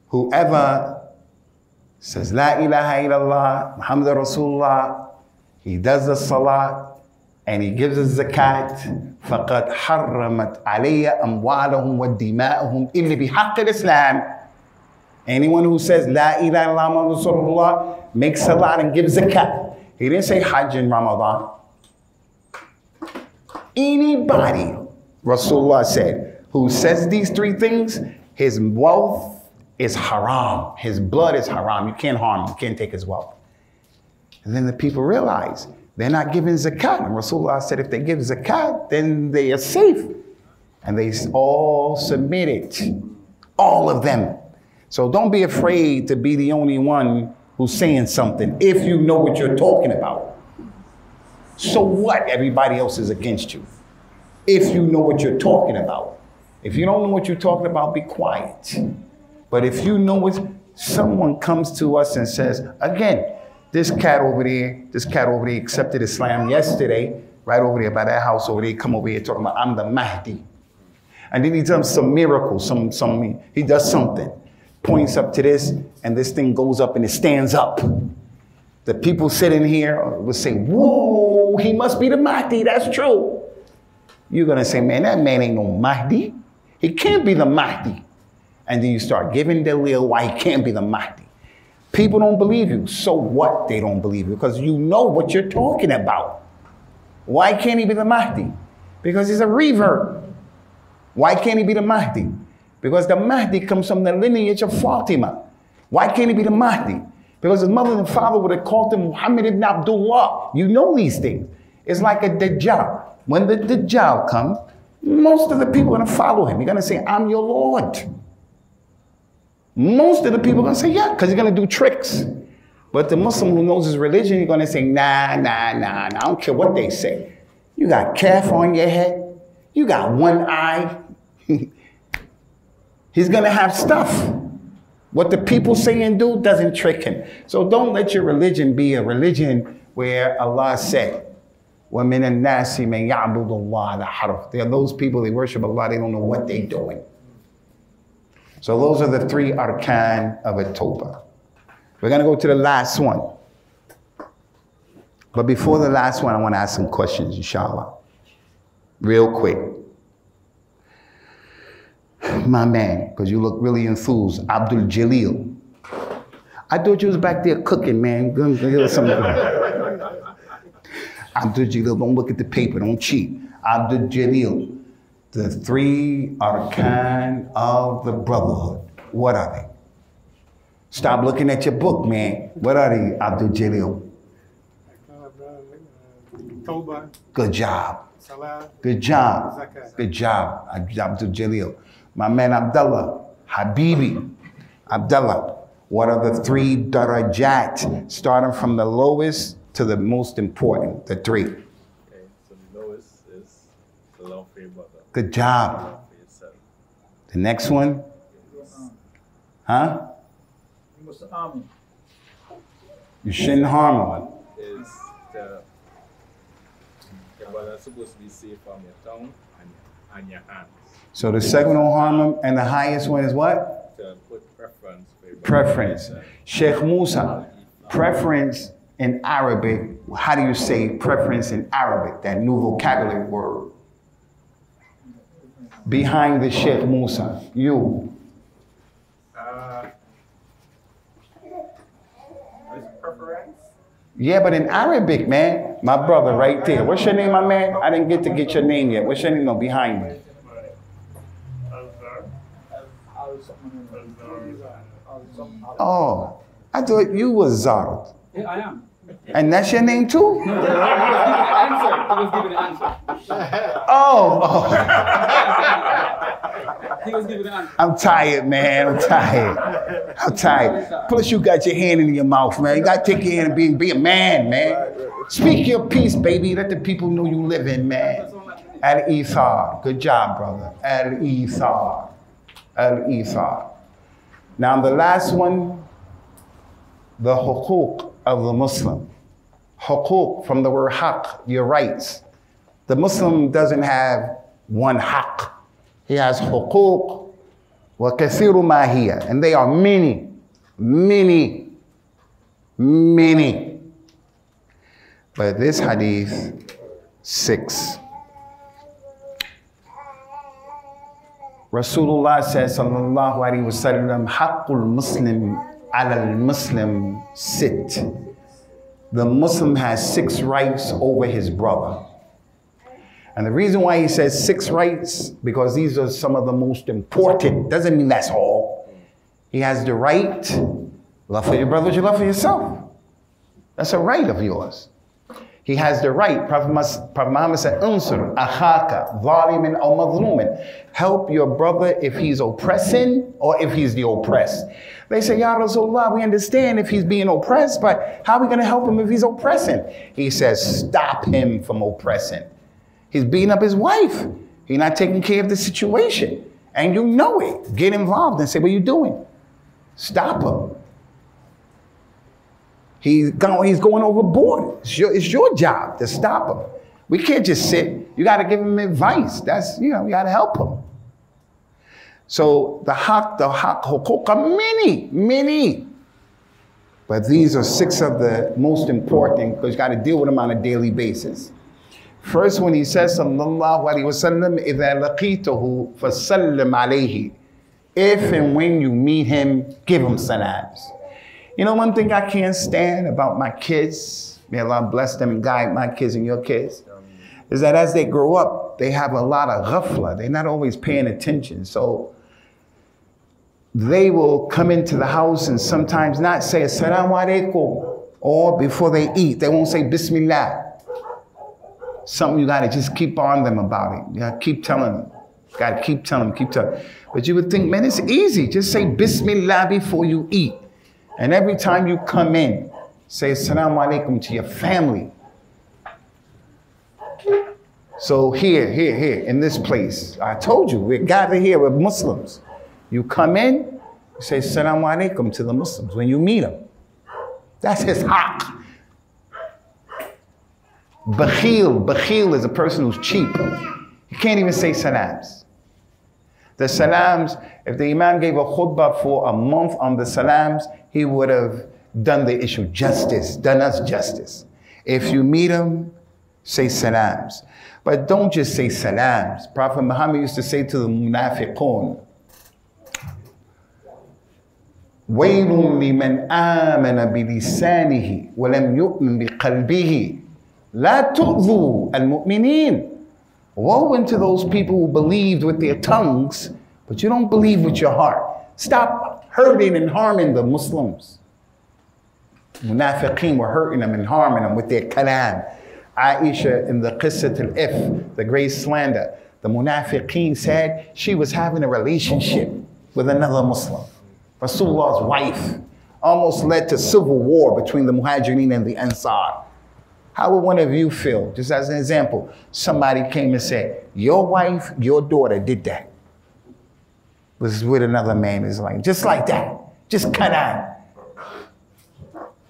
Whoever says, La ilaha illallah, Muhammad Rasulullah, he does the salah, and he gives the zakat, فقد حرمت علي أموالهم ودماءهم إلا بحق الإسلام. Anyone who says La ilaha illallah Muhammad Rasulullah makes salat and gives zakat. He didn't say Hajj in Ramadan. Anybody, Rasulullah said, who says these three things, his wealth is haram. His blood is haram. You can't harm him. You can't take his wealth. And then the people realize they're not giving zakat. And Rasulullah said if they give zakat, then they are safe. And they all submitted. All of them. So don't be afraid to be the only one who's saying something if you know what you're talking about. So what? Everybody else is against you. If you know what you're talking about. If you don't know what you're talking about, be quiet. But if you know what someone comes to us and says, again, this cat over there, this cat over there accepted Islam yesterday, right over there by that house over there, come over here talking about I'm the Mahdi. And then he does some miracle, some, some he does something, points up to this, and this thing goes up and it stands up. The people sitting here will say, Whoa, he must be the Mahdi, that's true. You're gonna say, Man, that man ain't no Mahdi. He can't be the Mahdi and then you start giving dalil why he can't be the Mahdi. People don't believe you. So what they don't believe you? Because you know what you're talking about. Why can't he be the Mahdi? Because he's a revert. Why can't he be the Mahdi? Because the Mahdi comes from the lineage of Fatima. Why can't he be the Mahdi? Because his mother and father would have called him Muhammad ibn Abdullah. You know these things. It's like a Dajjal. When the Dajjal comes, most of the people are going to follow him. You're going to say, I'm your Lord. Most of the people are going to say, yeah, because he's going to do tricks. But the Muslim who knows his religion, he's going to say, nah, nah, nah, nah, I don't care what they say. You got calf on your head. You got one eye. he's going to have stuff. What the people say and do doesn't trick him. So don't let your religion be a religion where Allah said, وَمِنَ النَّاسِ مَنْ يَعْبُدُ اللَّهَ الْحَرَفِ There are those people, they worship Allah, they don't know what they're doing. So those are the three arkan of a Toba. We're going to go to the last one. But before the last one, I want to ask some questions, inshallah. Real quick. My man, because you look really enthused, Abdul Jalil. I thought you was back there cooking, man. Abdul Jalil, don't look at the paper, don't cheat. Abdul Jalil the three arkan of the brotherhood. What are they? Stop looking at your book, man. What are they, Abdul Jalil? Good job. Good job. Good job, Abdul Jalil. My man Abdullah, Habibi, Abdullah. What are the three darajat, starting from the lowest to the most important, the three? Okay, so the lowest is the love for your brother. Good job. The next one? Huh? You shouldn't harm him. Is the, supposed to be safe from your tongue and your. So the second don't harm him, and the highest one is what? Preference. Preference. Sheikh Musa, preference in Arabic, how do you say preference in Arabic, that new vocabulary word? Behind the Sheikh Musa? You. Uh, yeah, but in Arabic, man, my brother right there. What's your name, my man? I didn't get to get your name yet. What's your name? No, behind me. Oh, I thought you was Zard. Yeah, I am. And that's your name too? No, answer. He was giving an answer. Oh. oh. He was giving it I'm tired, man. I'm tired. I'm tired. Plus, you got your hand in your mouth, man. You got to take your hand and be, be a man, man. Speak your peace, baby. Let the people know you live in, man. Al Ithar. Good job, brother. Al Ithar. Al Ithar. Now, the last one, the hukuk of the Muslim. Hukuk from the word haq, your rights. The Muslim doesn't have one haq. He has hukuk wa kathiru ma hiya. And they are many, many, many. But this hadith, six. Rasulullah says, sallallahu alayhi wa sallam, haqqul muslim ala al-muslim sit. The Muslim has six rights over his brother. And the reason why he says six rights, because these are some of the most important, doesn't mean that's all. He has the right, love for your brother, you love for yourself. That's a right of yours. He has the right. Prophet Muhammad said, Unsur, akhaka, zalimin or madlumin. Help your brother if he's oppressing or if he's the oppressed. They say, Ya Rasulullah, we understand if he's being oppressed, but how are we going to help him if he's oppressing? He says, stop him from oppressing. He's beating up his wife. He's not taking care of the situation. And you know it. Get involved and say, What are you doing? Stop him. He's going, he's going overboard. It's your, it's your job to stop him. We can't just sit. You got to give him advice. That's, you know, you got to help him. So the haq, the haq, hukuk are many, many. But these are six of the most important because you got to deal with them on a daily basis. First, when he says, Sallallahu Alaihi Wasallam, إِذَا لَقِيتُهُ فَسَلِّمْ عَلَيْهِ If and when you meet him, give him salams. You know, one thing I can't stand about my kids, may Allah bless them and guide my kids and your kids, is that as they grow up, they have a lot of ghafla. They're not always paying attention. So they will come into the house and sometimes not say assalamu alaikum or before they eat, they won't say bismillah something you got to just keep on them about it. You got to keep telling them. Got to keep telling them, keep telling. But you would think, man, it's easy. Just say Bismillah before you eat. And every time you come in, say Assalamu alaikum to your family. So here, here, here, in this place, I told you, we're gathered here with Muslims. You come in, you say Assalamu alaikum to the Muslims when you meet them. That's his haq. Bakhil, bakhil is a person who's cheap. He can't even say salams. The salams, if the Imam gave a khutbah for a month on the salams, he would have done the issue justice, done us justice. If you meet him, say salams. But don't just say salams. Prophet Muhammad used to say to the munafiqun, ويل لمن آمن بلسانه ولم يؤمن بقلبه لا تؤذوا المؤمنين. Woe unto those people who believed with their tongues, but you don't believe with your heart. Stop hurting and harming the Muslims. Munafiqeen were hurting them and harming them with their kalam. Aisha in the Qissat al-If, the great slander, the Munafiqeen said she was having a relationship with another Muslim. Rasulullah's wife almost led to civil war between the Muhajirin and the Ansar. How would one of you feel? Just as an example, somebody came and said, Your wife, your daughter did that Was with another man. It's like, just like that. Just cut out.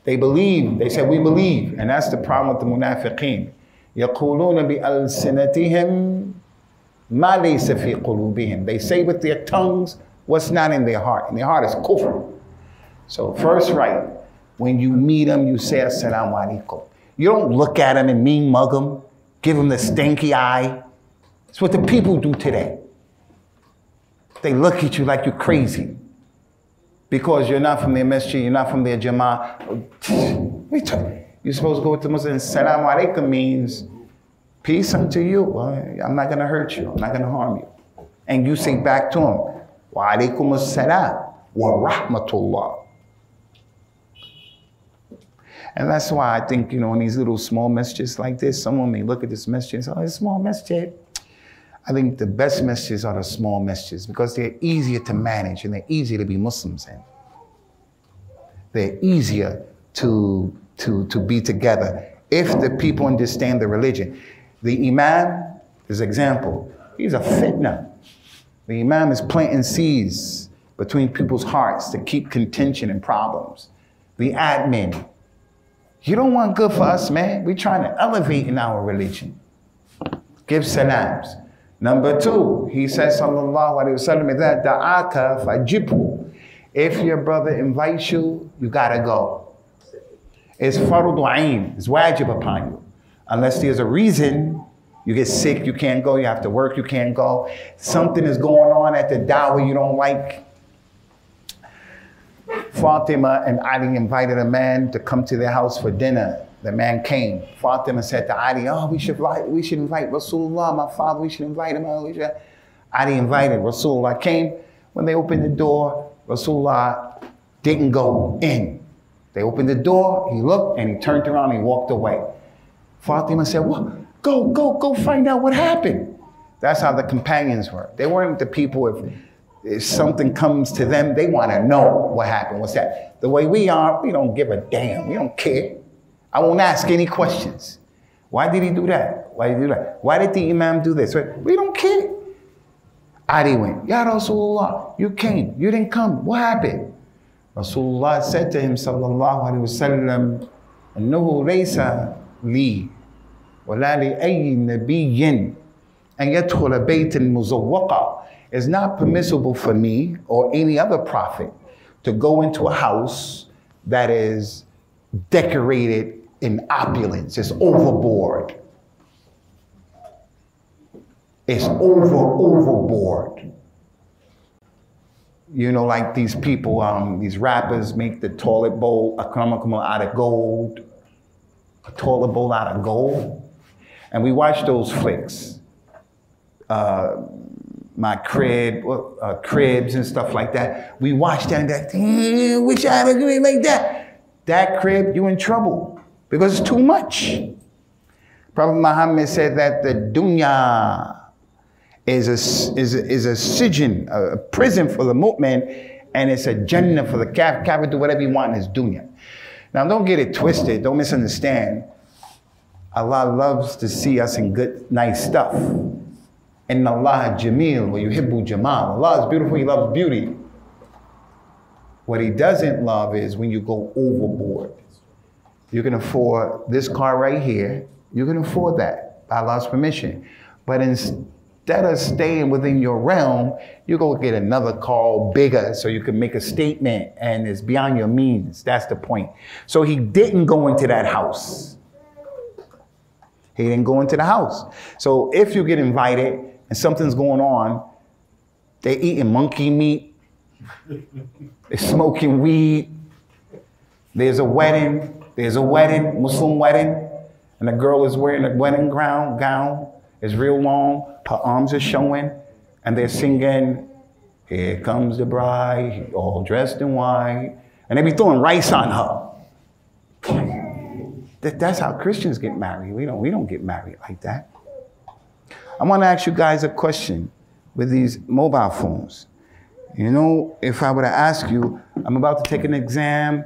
They believe. They said, We believe. And that's the problem with the munafiqeen. يقولون بألسنتهم ما ليس في قلوبهم. They say with their tongues what's not in their heart. And their heart is kufr. So first right, when you meet them, you say assalamu alaikum. You don't look at them and mean mug them, give them the stinky eye. It's what the people do today. They look at you like you're crazy because you're not from their masjid, you're not from their jama'ah. You're supposed to go with the Muslims. Salam alaikum means peace unto you. Well, I'm not going to hurt you. I'm not going to harm you. And you say back to them, wa alaikum assalam wa rahmatullah. And that's why I think, you know, in these little small messages like this, someone may look at this message and say, oh, it's a small message. I think the best messages are the small messages because they're easier to manage and they're easier to be Muslims in. They're easier to, to, to be together if the people understand the religion. The Imam is example. He's a fitna. The Imam is planting seeds between people's hearts to keep contention and problems. The admin, you don't want good for us, man. We're trying to elevate in our religion. Give salams. Number two, he says, Sallallahu Alaihi Wasallam, that da'aka fajibu. If your brother invites you, you gotta go. It's fardu ain, it's wajib upon you. Unless there's a reason, you get sick, you can't go, you have to work, you can't go. Something is going on at the dawah you don't like. Fatima and Ali invited a man to come to their house for dinner. The man came. Fatima said to Ali, Oh, we should invite, we should invite Rasulullah, my father, we should invite him. Oh. Ali invited. Rasulullah came. When they opened the door, Rasulullah didn't go in. They opened the door, he looked, and he turned around and he walked away. Fatima said, Well, go, go, go find out what happened. That's how the companions were. They weren't the people if if something comes to them, they want to know what happened. What's that? The way we are, we don't give a damn. We don't care. I won't ask any questions. Why did he do that? Why did he do that? Why did the Imam do this? We don't care. Ali went, Ya Rasulullah, you came, you didn't come. What happened? Rasulullah said to him, Sallallahu Alaihi Wasallam, أنه ليس لي ولا لأي نبي أن يدخل بيت مزوقا it's not permissible for me or any other prophet to go into a house that is decorated in opulence. It's overboard. It's over overboard. You know, like these people, um, these rappers make the toilet bowl a akramakum out of gold, a toilet bowl out of gold. And we watch those flicks. Uh, my crib, uh, cribs and stuff like that. We watch that and that, wish I had a like that. That crib, you in trouble because it's too much. Prophet Muhammad said that the dunya is a, is is a sijin, a prison for the mu'min, and it's a jannah for the kafir. Kafir do whatever you want in his dunya. Now, don't get it twisted. Don't misunderstand. Allah loves to see us in good, nice stuff. And Allah jameel wa yuhibbu jamal. Allah is beautiful, He loves beauty. What He doesn't love is when you go overboard. You can afford this car right here. You can afford that by Allah's permission. But instead of staying within your realm, you go get another car bigger so you can make a statement and it's beyond your means. That's the point. So he didn't go into that house. He didn't go into the house. So if you get invited and something's going on, they're eating monkey meat, they're smoking weed, there's a wedding, there's a wedding, Muslim wedding, and the girl is wearing a wedding gown, gown, is real long, her arms are showing, and they're singing, Here comes the bride, all dressed in white, and they be throwing rice on her. That's how Christians get married. We don't, we don't get married like that. I want to ask you guys a question with these mobile phones. You know, if I were to ask you, I'm about to take an exam.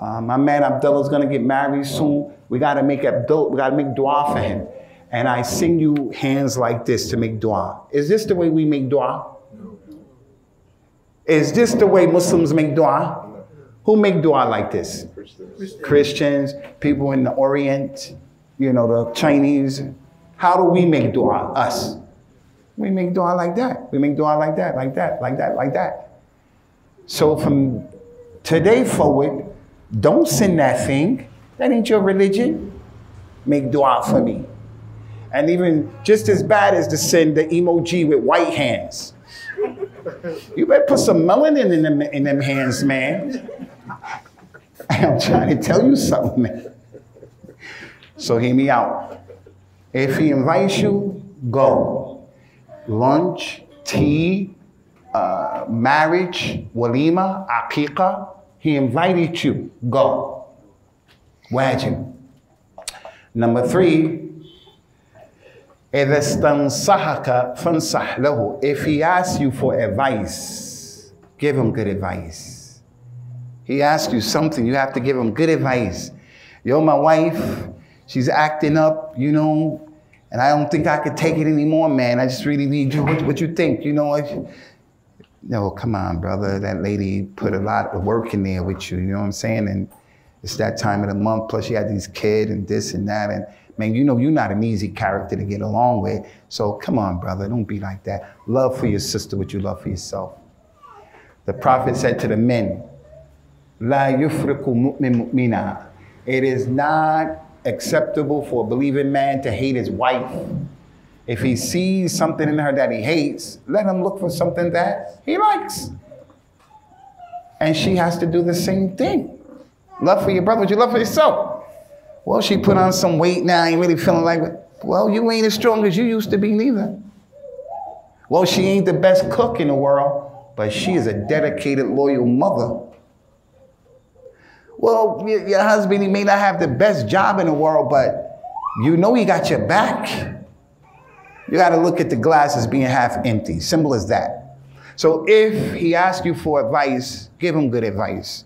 Uh, my man Abdullah's gonna get married soon. We gotta make Abdullah, we gotta make dua for him. And I sing you hands like this to make dua. Is this the way we make dua? Is this the way Muslims make dua? Who make dua like this? Christians people in the Orient, you know, the Chinese, how do we make dua? Us. We make dua like that. We make dua like that, like that, like that, like that. So from today forward, don't send that thing. That ain't your religion. Make dua for me. And even just as bad as to send the emoji with white hands. You better put some melanin in them, in them hands, man. I'm trying to tell you something, man. So hear me out. If he invites you, go. Lunch, tea, uh, marriage, walima, aqiqah, he invited you, go. Wajib. Number three, إذا استنصحك فانصح له. If he asks you for advice, give him good advice. He asks you something, you have to give him good advice. Yo, my wife, she's acting up, you know, and I don't think I could take it anymore, man. I just really need you. What, what you think? You know, no, come on, brother. That lady put a mm-hmm. lot of work in there with you. You know what I'm saying? And it's that time of the month. Plus, you had these kids and this and that. And man, you know you're not an easy character to get along with. So come on, brother. Don't be like that. Love for your sister what you love for yourself. The Prophet said to the men, La yufriku mu'min mu'mina. It is not acceptable for a believing man to hate his wife. If he sees something in her that he hates, let him look for something that he likes. And she has to do the same thing. Love for your brother, what you love for yourself. Well, she put on some weight now, ain't really feeling like it. Well, you ain't as strong as you used to be neither. Well, she ain't the best cook in the world, but she is a dedicated, loyal mother. Well, your husband, he may not have the best job in the world, but you know he got your back. You got to look at the glass as being half empty. Simple as that. So if he asks you for advice, give him good advice.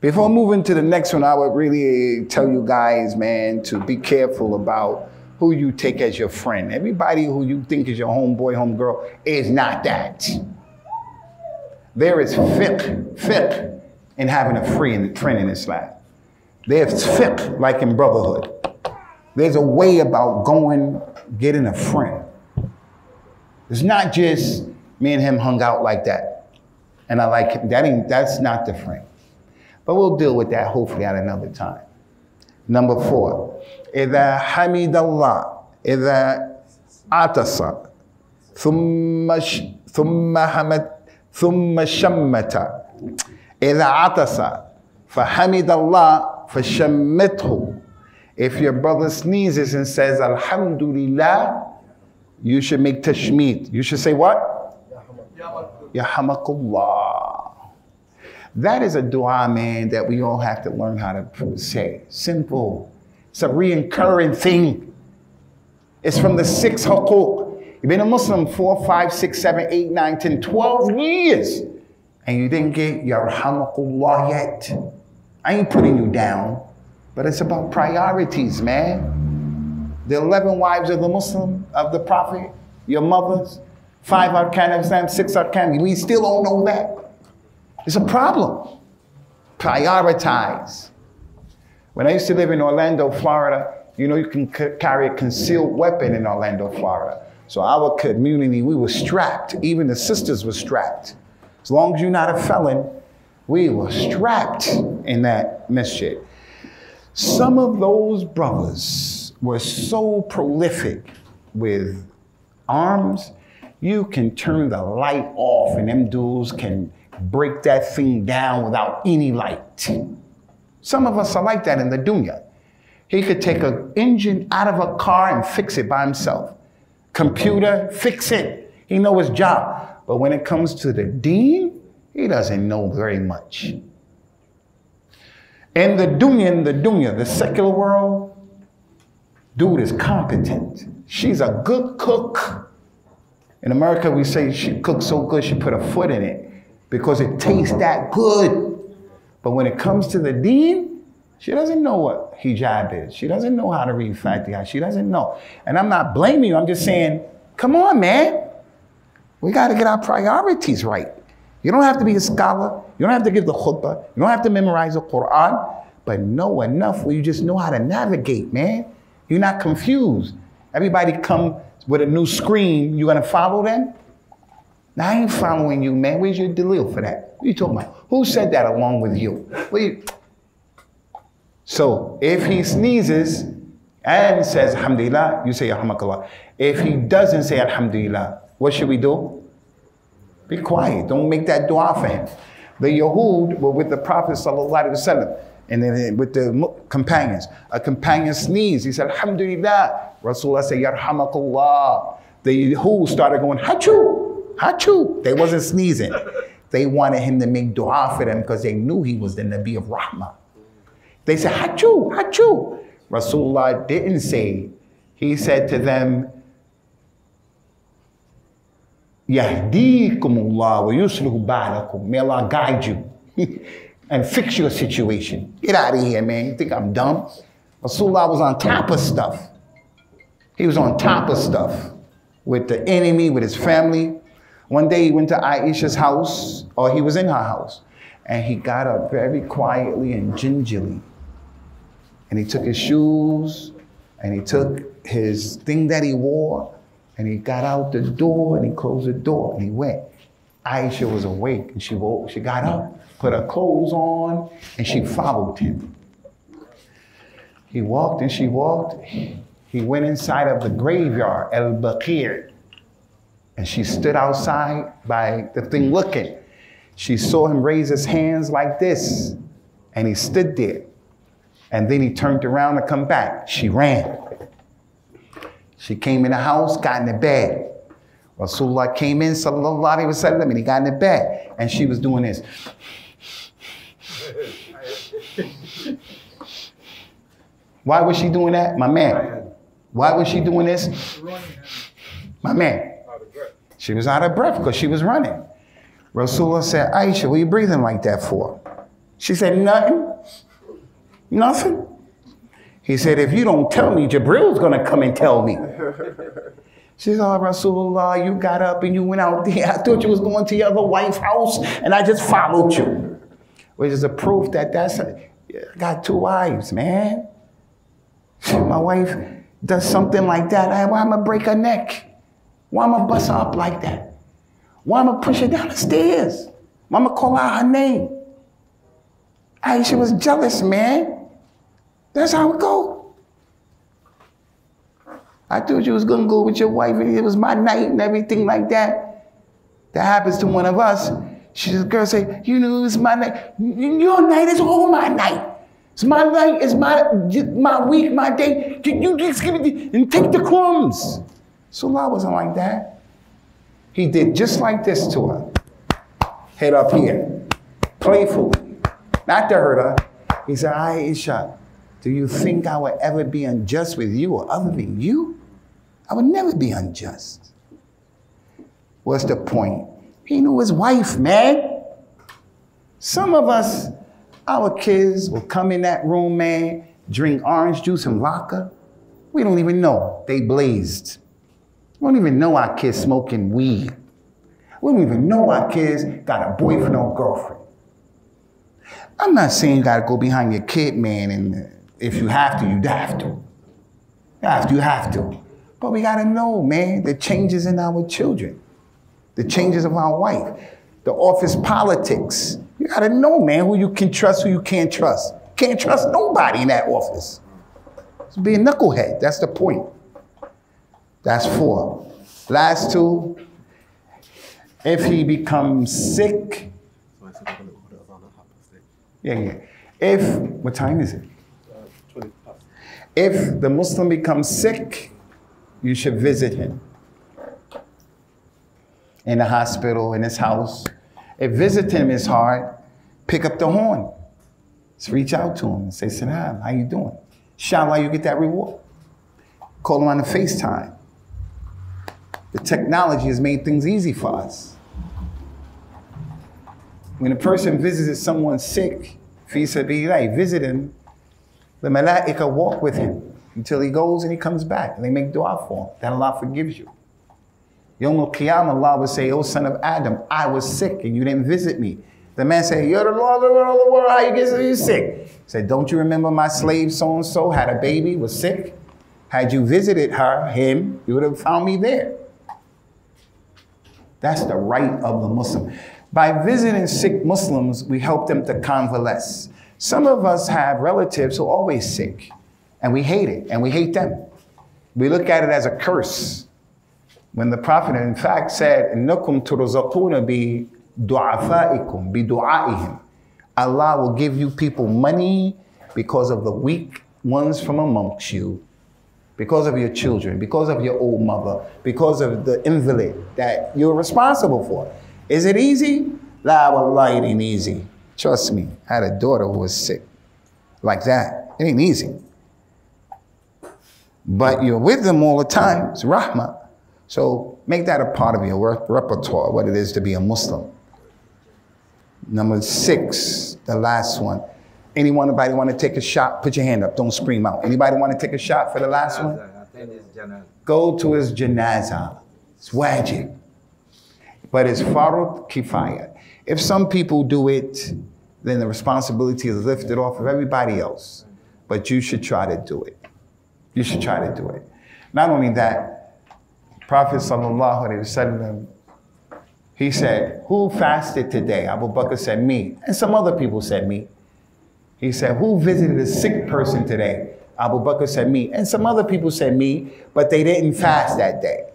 Before moving to the next one, I would really tell you guys, man, to be careful about who you take as your friend. Everybody who you think is your homeboy, homegirl is not that. There is fiqh, fiqh in having a friend, friend in Islam. There's fiqh like in brotherhood. There's a way about going, getting a friend. It's not just me and him hung out like that. And I like him. That ain't, that's not the friend. But we'll deal with that hopefully at another time. Number four. إذا حمد الله إذا عطس ثم ش... ثم حمد ثم شمت إذا عطس فحمد الله فشمته if your brother sneezes and says Alhamdulillah, you should make tashmit. You should say what? Ya Yarhamakullah. That is a dua, man, that we all have to learn how to say. Simple. It's a recurring thing. It's from the six haqq. You've been a Muslim four, five, six, seven, eight, nine, ten, twelve years, and you didn't get yarhamakullah yet. I ain't putting you down, but it's about priorities, man. The 11 wives of the Muslim, of the Prophet, your mothers, five arkan of Islam, six arkan. We still don't know that. It's a problem. Prioritize. When I used to live in Orlando, Florida, you know, you can carry a concealed weapon in Orlando, Florida. So our community, we were strapped. Even the sisters were strapped. As long as you're not a felon, we were strapped in that masjid. Some of those brothers were so prolific with arms, you can turn the light off and them dudes can break that thing down without any light. Some of us are like that in the dunya. He could take an engine out of a car and fix it by himself. Computer, fix it. He know his job. But when it comes to the deen, he doesn't know very much. In the dunya, in the dunya, the secular world, dude is competent. She's a good cook. In America, we say she cooks so good she put a foot in it because it tastes that good. But when it comes to the deen, she doesn't know what hijab is. She doesn't know how to read Fatiha. She doesn't know. And I'm not blaming you. I'm just saying, come on, man. We got to get our priorities right. You don't have to be a scholar. You don't have to give the khutbah. You don't have to memorize the Quran. But know enough where you just know how to navigate, man. You're not confused. Everybody come with a new screen. You gonna follow them? Now I ain't following you, man. Where's your delil for that? What are you talking about? Who said that along with you? You... So if he sneezes and says Alhamdulillah, you say Alhamdulillah. If he doesn't say Alhamdulillah, what should we do? Be quiet. Don't make that dua for him. The Yahud were with the Prophet wasallam, and then with the companions. A companion sneezed. He said, Alhamdulillah. Rasulullah said, Yarhamakallah. The Yahud started going, Hachu, Hachu. They wasn't sneezing. They wanted him to make dua for them because they knew he was the Nabi of Rahmah. They said, Hachu, Hachu. Rasulullah didn't say, he said to them, Yahdikumullah wa yuslihu ba'alakum. May Allah guide you and fix your situation. Get out of here, man. You think I'm dumb? Rasulullah was on top of stuff. He was on top of stuff with the enemy, with his family. One day he went to Aisha's house, or he was in her house, and he got up very quietly and gingerly. And he took his shoes and he took his thing that he wore and he got out the door and he closed the door and he went. Aisha was awake and she woke, she got up, put her clothes on, and she followed him. He walked and she walked. He went inside of the graveyard, El Baqi. And she stood outside by the thing looking. She saw him raise his hands like this. And he stood there. And then he turned around to come back. She ran. She came in the house, got in the bed. Rasulullah came in, sallallahu alaihi wasallam, and he got in the bed. And she was doing this. Why was she doing that? My man. Why was she doing this? My man. She was out of breath because she was running. Rasulullah said, Aisha, what are you breathing like that for? She said, nothing. Nothing. He said, if you don't tell me, Jabril's going to come and tell me. She said, oh, Rasulullah, you got up and you went out there. I thought you was going to your other wife's house and I just followed you. Which is a proof that that's, a, I got two wives, man. My wife does something like that. I, why am I break her neck? Why am I bust her up like that? Why am I push her down the stairs? Why am I call out her name? Aisha was jealous, man. That's how it go. I thought you was gonna go with your wife and it was my night and everything like that. That happens to one of us. She just girl say, you know, it's my night. Your night is all my night. It's my night, it's my my week, my day. You just give it and take the crumbs. So Allah wasn't like that. He did just like this to her. Head up here. Playfully. Not to hurt her. He said, Aisha, do you think I would ever be unjust with you or other than you? I would never be unjust. What's the point? He knew his wife, man. Some of us, our kids will come in that room, man, drink orange juice and vodka. We don't even know they blazed. We don't even know our kids smoking weed. We don't even know our kids got a boyfriend or girlfriend. I'm not saying you gotta go behind your kid, man, and if you have to, you have to. You have to, you have to. But we gotta know, man, the changes in our children, the changes of our wife, the office politics. You gotta know, man, who you can trust, who you can't trust. Can't trust nobody in that office. It's being knucklehead. That's the point. That's four. Last two, if he becomes sick, yeah, yeah. If, what time is it? If the Muslim becomes sick, you should visit him in the hospital, in his house. If visiting him is hard, pick up the horn. Just reach out to him and say, Salam, how you doing? Inshallah, you get that reward. Call him on the FaceTime. The technology has made things easy for us. When a person visits someone sick, fi visit him, the malaika walk with him until he goes and he comes back. And they make dua for him. Then Allah forgives you. Yom al-Qiyamah, Allah will say, O son of Adam, I was sick and you didn't visit me. The man said, You're the Lord of the world, how you get so sick? He said, Don't you remember my slave so-and-so had a baby, was sick? Had you visited her, him, you would have found me there. That's the right of the Muslim. By visiting sick Muslims, we help them to convalesce. Some of us have relatives who are always sick, and we hate it, and we hate them. We look at it as a curse. When the Prophet, in fact, said, إِنَّكُمْ تُرْزَقُونَ بِدُعَفَائِكُمْ بِدُعَائِهِمْ Allah will give you people money because of the weak ones from amongst you, because of your children, because of your old mother, because of the invalid that you're responsible for. Is it easy? La wallahi, it ain't easy. Trust me, I had a daughter who was sick like that. It ain't easy. But you're with them all the time. It's rahmah. So make that a part of your re- repertoire, what it is to be a Muslim. Number six, the last one. Anyone, anybody want to take a shot? Put your hand up. Don't scream out. Anybody want to take a shot for the last one? Attend his janazah. Go to his janazah. It's wajib. But it's farud kifaya. If some people do it, then the responsibility is lifted off of everybody else. But you should try to do it. You should try to do it. Not only that, Prophet sallallahu alaihi wasallam, he said, "Who fasted today?" Abu Bakr said, "Me," and some other people said, "Me." He said, Who visited a sick person today? Abu Bakr said, Me. And some other people said, Me, but they didn't fast that day.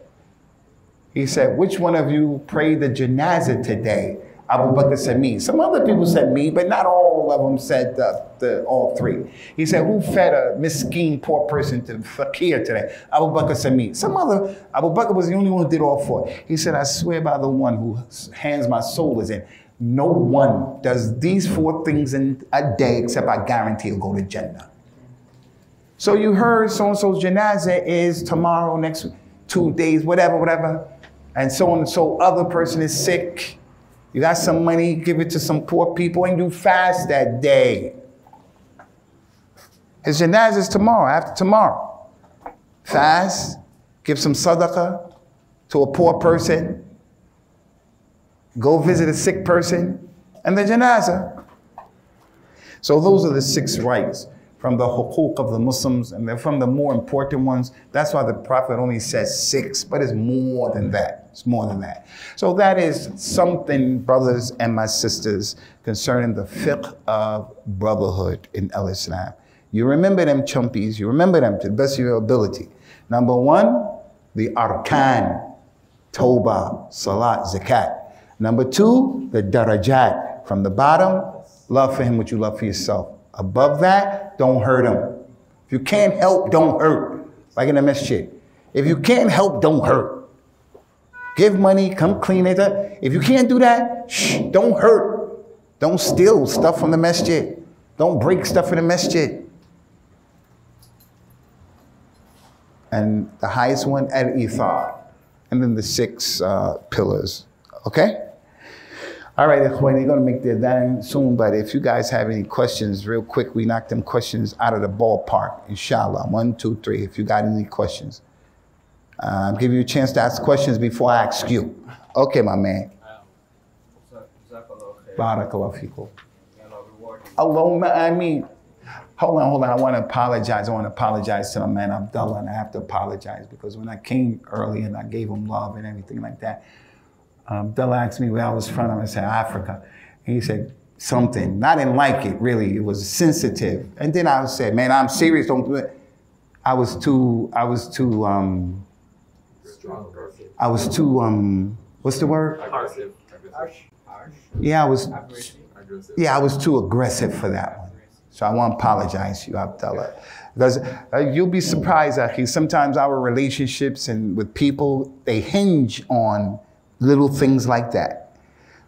He said, Which one of you prayed the janazah today? Abu Bakr said, Me. Some other people said, Me, but not all of them said the, the, all three. He said, Who fed a miskin poor person to fakir today? Abu Bakr said, Me. Some other, Abu Bakr was the only one who did all four. He said, I swear by the one who hands my soul is in. No one does these four things in a day except I guarantee he'll go to Jannah. So you heard so and so's janazah is tomorrow, next two days, whatever, whatever, and so on and so other person is sick. You got some money, give it to some poor people, and you fast that day. His janazah is tomorrow, after tomorrow. Fast, give some sadaqah to a poor person, go visit a sick person, and the janazah. So those are the six rights from the hukuk of the Muslims, and they're from the more important ones. That's why the Prophet only says six, but it's more than that. It's more than that. So that is something, brothers and my sisters, concerning the fiqh of brotherhood in Al Islam. You remember them chumpies, you remember them to the best of your ability. Number one, the arkan, tawbah, salat, zakat. Number two, the darajat. From the bottom, love for him what you love for yourself. Above that, don't hurt them. If you can't help, don't hurt. Like in the masjid. If you can't help, don't hurt. Give money, come clean it up. If you can't do that, shh, don't hurt. Don't steal stuff from the masjid. Don't break stuff in the masjid. And the highest one, al ithar. And then the six uh, pillars. Okay? All right, Ikhwan, they're going to make their dime soon, but if you guys have any questions, real quick, we knock them questions out of the ballpark, inshallah. One, two, three, if you got any questions. Uh, I'll give you a chance to ask questions before I ask you. Okay, my man. Barakallahu feekum. Allahumma ameen. Hold on, hold on. I want to apologize. I want to apologize to my man Abdullah, and I have to apologize because when I came early and I gave him love and everything like that, um, asked me where I was from. I said, Africa. And he said, something. I didn't like it, really. It was sensitive. And then I said, man, I'm serious. Don't do it. I was too, I was too, um, I was too, um, what's the word? Aggressive. Yeah, I was, Aggressive. yeah, I was too aggressive for that one. So I want to apologize to you, Abdullah. Because uh, you'll be surprised, Akhi. Sometimes our relationships and with people, they hinge on little things like that.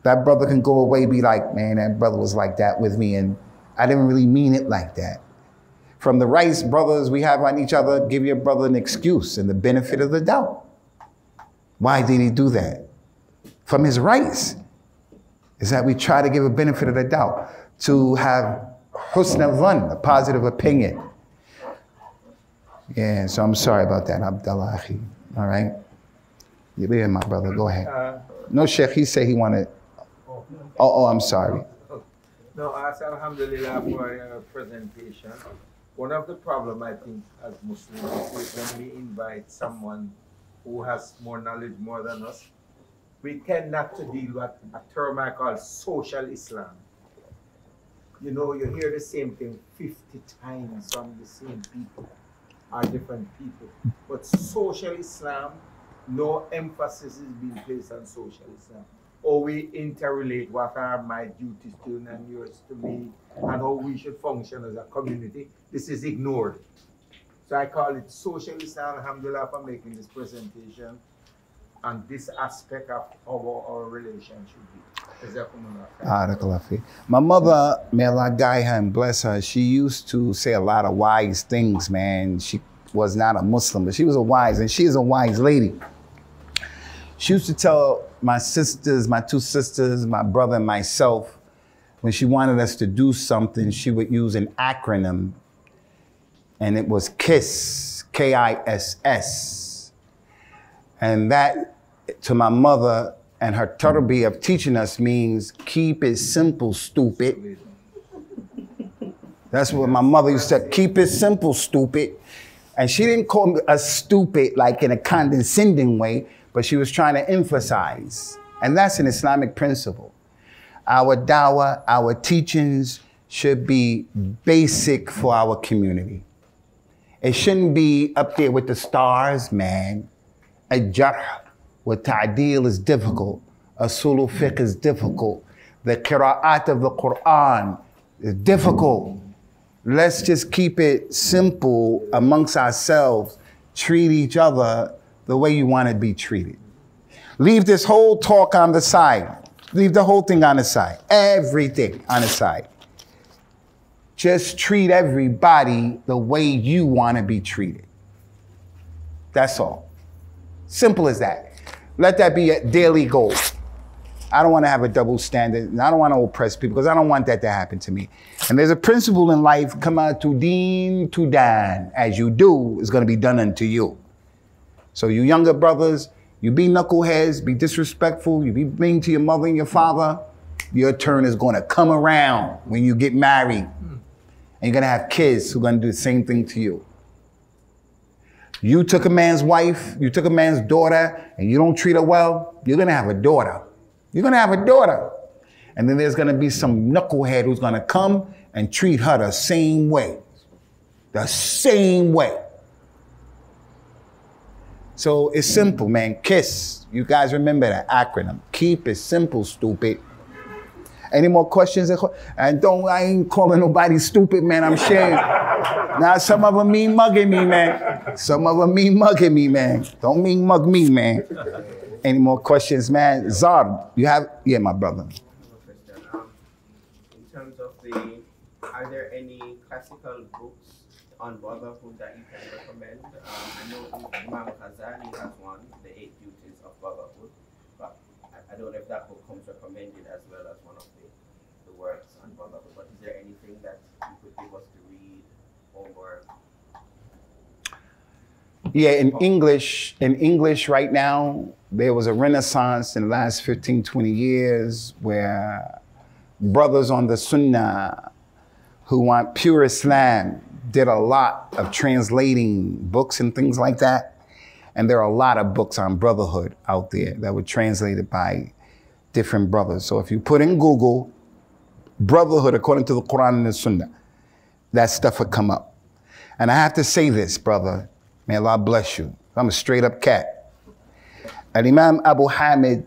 That brother can go away, be like, man, that brother was like that with me, and I didn't really mean it like that. From the rights brothers we have on each other, give your brother an excuse and the benefit of the doubt. Why did he do that? From his rights is that we try to give a benefit of the doubt, to have husn al a positive opinion. Yeah, so I'm sorry about that, Abdullah Akhi. All right? You there, my brother. Go ahead. Uh, No, Sheikh, he said he wanted. Oh, oh, I'm sorry. no, I say Alhamdulillah for your presentation. One of the problem I think as Muslims is when we invite someone who has more knowledge more than us, we tend not to deal with a term I call social Islam. You know, you hear the same thing 50 times from the same people or different people. But social Islam, no emphasis is being placed on socialism. Or we interrelate what are my duties to you and yours to me, and how we should function as a community. This is ignored. So I call it social Islam, alhamdulillah, for making this presentation and this aspect of how our relation should be. My mother, may Allah guide her and bless her, she used to say a lot of wise things, man. She was not a Muslim, but she was a wise, and she is a wise lady. She used to tell my sisters, my two sisters, my brother, and myself, when she wanted us to do something, she would use an acronym, and it was KISS, K I S S. And that, to my mother and her tarbiyah of teaching us, means keep it simple, stupid. That's what my mother used to say, keep it simple, stupid. And she didn't call me a stupid like in a condescending way, but she was trying to emphasize. And that's an Islamic principle. Our dawah, our teachings should be basic for our community. It shouldn't be up there with the stars, man. A jarh with ta'deel is difficult. A sulu fiqh is difficult. The qira'at of the Quran is difficult. Let's just keep it simple amongst ourselves. Treat each other the way you want to be treated. Leave this whole talk on the side. Leave the whole thing on the side. Everything on the side. Just treat everybody the way you want to be treated. That's all. Simple as that. Let that be a daily goal. I don't want to have a double standard, and I don't want to oppress people because I don't want that to happen to me. And there's a principle in life: come out to deen to dan. As you do, is going to be done unto you. So you younger brothers, you be knuckleheads, be disrespectful, you be mean to your mother and your father. Your turn is going to come around when you get married, and you're going to have kids who are going to do the same thing to you. You took a man's wife, you took a man's daughter, and you don't treat her well, you're going to have a daughter. You're going to have a daughter. And then there's going to be some knucklehead who's going to come and treat her the same way. The same way. So it's simple, man. KISS. You guys remember that acronym. Keep it simple, stupid. Any more questions? And don't, I ain't calling nobody stupid, man. I'm sharing. now, some of them mean mugging me, man. Some of them mean mugging me, man. Don't mean mug me, man. Any more questions, man? Zar, you have, yeah, my brother. Um, in terms of the, are there any classical books on brotherhood that you can recommend? Um, I know Imam Ghazali has one, The Eight Duties of Brotherhood, but I, I don't know if that book comes recommended as well as one of the, the works on brotherhood. But is there anything that you could give us to read or Yeah, in English, in English right now, there was a renaissance in the last 15, 20 years where brothers on the Sunnah who want pure Islam did a lot of translating books and things like that. And there are a lot of books on brotherhood out there that were translated by different brothers. So if you put in Google, brotherhood according to the Quran and the Sunnah, that stuff would come up. And I have to say this, brother, may Allah bless you. I'm a straight up cat. Al Imam Abu Hamid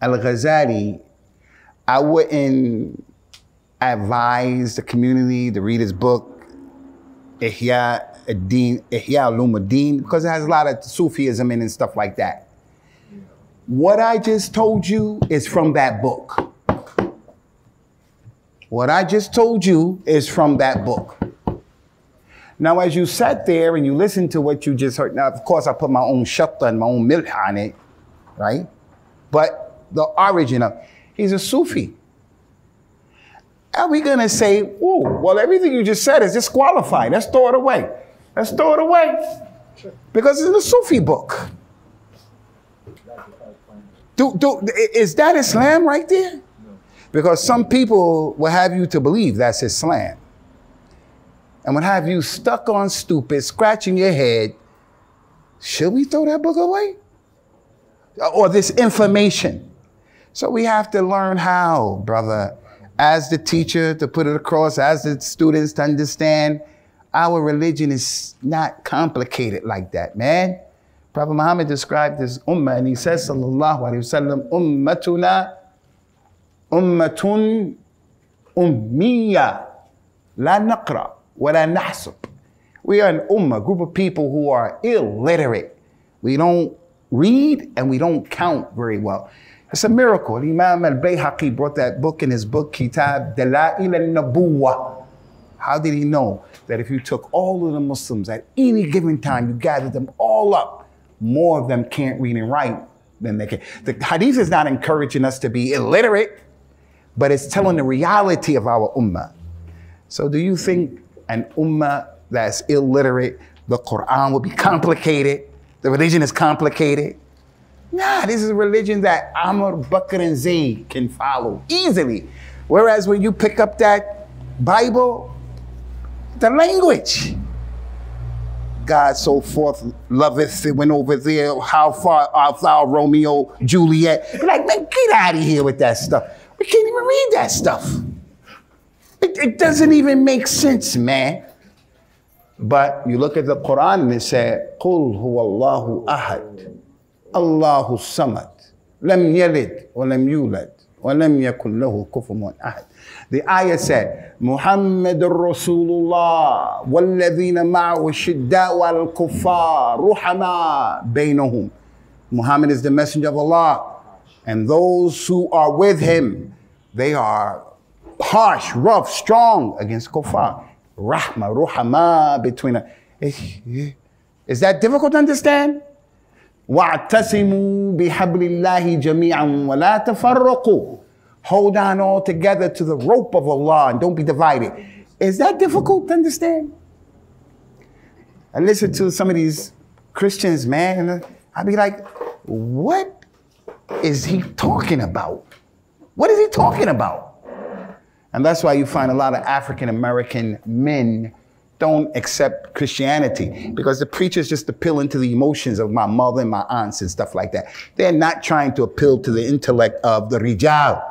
Al Ghazali, I wouldn't advise the community to read his book, Ihya ad-Din, because it has a lot of Sufism in and stuff like that. What I just told you is from that book. What I just told you is from that book. Now, as you sat there and you listened to what you just heard, now, of course, I put my own shatta and my own milk on it, right? But the origin of, he's a Sufi. Are we going to say, oh, well, everything you just said is disqualified. Let's throw it away. Let's throw it away. Because it's a Sufi book. Do, do, is that Islam right there? Because some people will have you to believe that's Islam. And would have you stuck on stupid, scratching your head. Should we throw that book away? Or this information? So we have to learn how, brother, as the teacher to put it across, as the students to understand our religion is not complicated like that, man. Prophet Muhammad described this ummah and he says, Sallallahu Alaihi Wasallam, Ummatuna ummatun ummiya la naqra la nahsub. We are an ummah, a group of people who are illiterate. We don't read and we don't count very well. It's a miracle. Imam al-Bayhaqi brought that book in his book, Kitab Dala'il al-Nubuwwah. How did he know that if you took all of the Muslims at any given time, you gathered them all up, more of them can't read and write than they can. The hadith is not encouraging us to be illiterate, but it's telling the reality of our ummah. So do you think an ummah that's illiterate, the Quran will be complicated? The religion is complicated? Nah, this is a religion that Amr, Bakr, and Zayd can follow easily. Whereas when you pick up that Bible, the language, God so forth loveth it went over there. How far art thou, Romeo, Juliet? Like, man, get out of here with that stuff. We can't even read that stuff. It, it doesn't even make sense, man. But you look at the Quran and it said, قُلْ هُوَ اللَّهُ أَحَدٌ الله الصمد لم يلد ولم يولد ولم يكن له كفوا أحد The ayah said, محمد رسول الله والذين معه الشداء والكفار رحماء بينهم Muhammad is the messenger of Allah and those who are with him they are harsh, rough, strong against Kuffar, Rahma, ruhama between us. Eh, eh. Is that difficult to understand? وَاعْتَسِمُوا بِحَبْلِ اللَّهِ جَمِيعًا وَلَا تَفَرَّقُوا Hold on all together to the rope of Allah and don't be divided. Is that difficult to understand? I listen to some of these Christians, man, and I'd be like, what is he talking about? What is he talking about? And that's why you find a lot of African American men don't accept Christianity because the preachers just appeal into the emotions of my mother and my aunts and stuff like that. They're not trying to appeal to the intellect of the Rijal.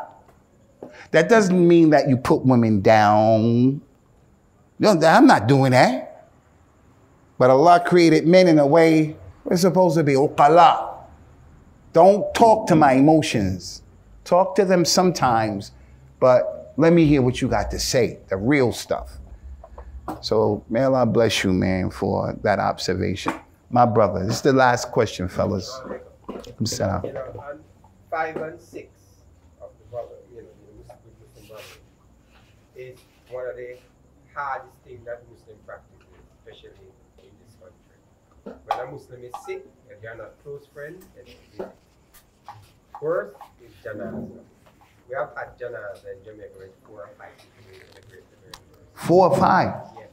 That doesn't mean that you put women down. No, I'm not doing that. But Allah created men in a way we're supposed to be uqala. Don't talk to my emotions. Talk to them sometimes, but let me hear what you got to say, the real stuff. So may Allah bless you, man, for that observation. My brother, this is the last question, fellas. You know, on five and six of the brother, you know, the Muslim, brother, is one of the hardest things that Muslim practice, especially in this country. When a Muslim is sick, if you're not close friends. First is janazah. We have had janazah in Jamaica with four or five people in the Great Four or five. Yes.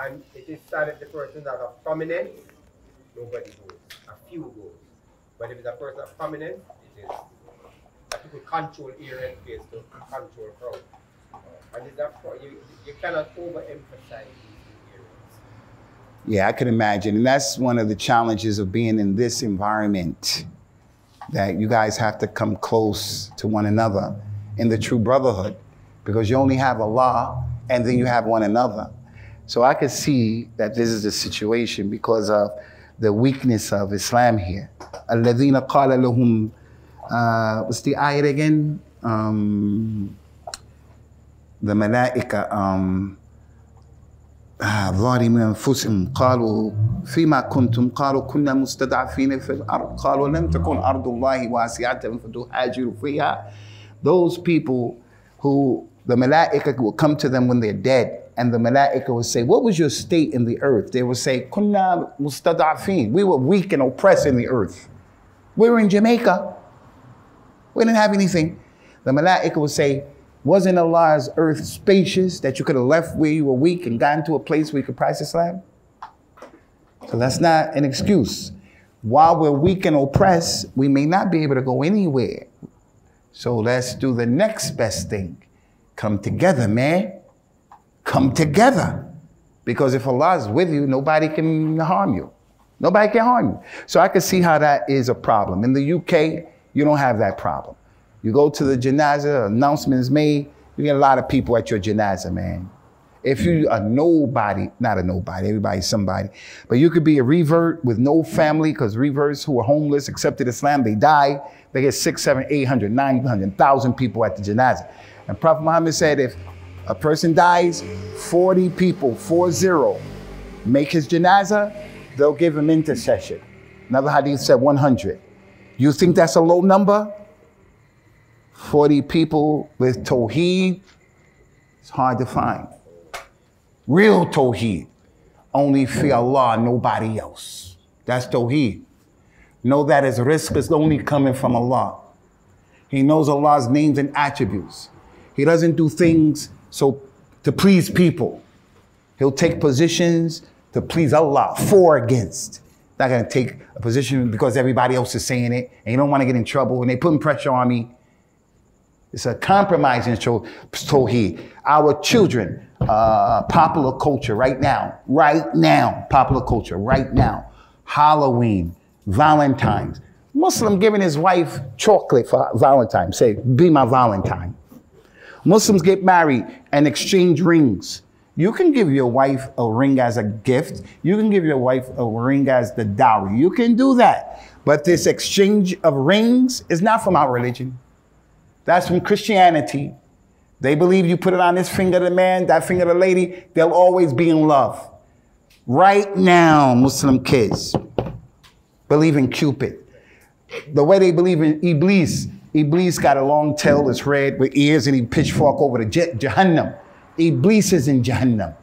And it is sad if the person that of prominence, nobody goes. A few goes. But if it's a person of prominence, it is that people control area and place to control crowd. And it's that pro- you, you cannot overemphasize these areas. Yeah, I can imagine. And that's one of the challenges of being in this environment that you guys have to come close to one another in the true brotherhood because you only have Allah and then you have one another. So I could see that this is the situation because of the weakness of Islam here. الذين قال لهم uh, what's the ayat again? Um, the malaika um, آه، ظالمين أنفسهم قالوا فيما كنتم قالوا كنا مستضعفين في الأرض قالوا لم تكن أرض الله واسعة فتهاجروا فيها Those people who the malaika will come to them when they're dead and the malaika will say, what was your state in the earth? They will say, كنا مستضعفين. We were weak and oppressed in the earth. We were in Jamaica. We didn't have anything. The malaika will say, wasn't Allah's earth spacious that you could have left where you were weak and gotten to a place where you could practice Islam? So that's not an excuse. While we're weak and oppressed, we may not be able to go anywhere. So let's do the next best thing. Come together, man. Come together. Because if Allah is with you, nobody can harm you. Nobody can harm you. So I can see how that is a problem. In the UK, you don't have that problem. You go to the janazah, announcement is made, you get a lot of people at your janazah, man. If you are nobody, not a nobody, everybody's somebody, but you could be a revert with no family, because reverts who are homeless accepted Islam, they die, they get six, seven, eight hundred, nine hundred thousand people at the janazah. And Prophet Muhammad said if a person dies, 40 people, four zero, make his janazah, they'll give him intercession. Another hadith said 100. You think that's a low number? 40 people with Tawheed, it's hard to find. Real Tawheed. Only fear Allah, nobody else. That's Tawheed. know that his rizq is only coming from Allah. He knows Allah's names and attributes. He doesn't do things so to please people. He'll take positions to please Allah, for against. Not gonna take a position because everybody else is saying it and you don't want to get in trouble and they putting pressure on me. It's a compromising show, Tawheed. Our children, uh, popular culture right now, right now, popular culture right now, Halloween, Valentine's, Muslim giving his wife chocolate for Valentine, say, be my Valentine. Muslims get married and exchange rings. You can give your wife a ring as a gift. You can give your wife a ring as the dowry. You can do that. But this exchange of rings is not from our religion. That's from Christianity. They believe you put it on this finger of the man, that finger of the lady, they'll always be in love. Right now, Muslim kids believe in Cupid. The way they believe in Iblis, Iblis got a long tail that's red with ears and he pitchfork over the Jahannam. Iblis is in Jahannam.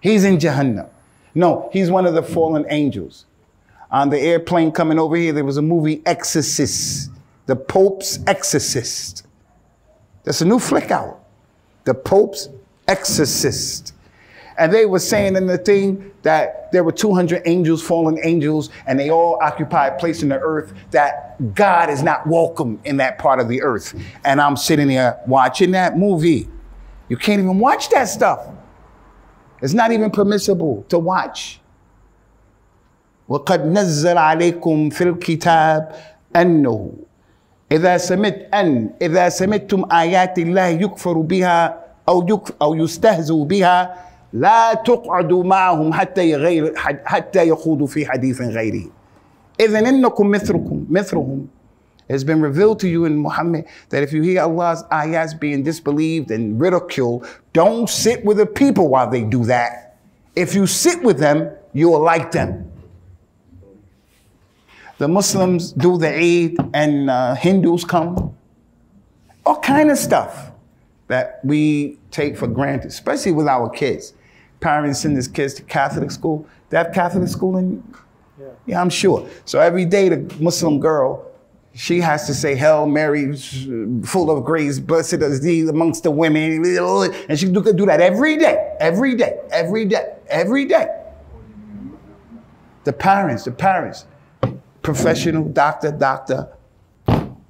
He's in Jahannam. No, he's one of the fallen angels. On the airplane coming over here, there was a movie, Exorcist, the Pope's Exorcist. That's a new flick out. The Pope's Exorcist. And they were saying in the thing that there were 200 angels, fallen angels, and they all occupy a place in the earth that God is not welcome in that part of the earth. And I'm sitting there watching that movie. You can't even watch that stuff. It's not even permissible to watch. وقد نزل عليكم في الكتاب أنه إذا سمعت أن إذا سمعتم آيات الله يكفر بها أو يك أو يستهزئ بها لا تقعدوا معهم حتى يغير حتى يخوضوا في حديث غيره إذا إنكم مثلكم مثلهم It's been revealed to you in Muhammad that if you hear Allah's ayahs being disbelieved and ridiculed, don't sit with the people while they do that. If you sit with them, you will like them. The Muslims do the Eid and uh, Hindus come. All kind of stuff that we take for granted, especially with our kids parents send their kids to Catholic school. They have Catholic school in, yeah. yeah, I'm sure. So every day the Muslim girl, she has to say, Hail Mary, full of grace, blessed is thee amongst the women. And she can do that every day, every day, every day, every day. The parents, the parents, professional, doctor, doctor,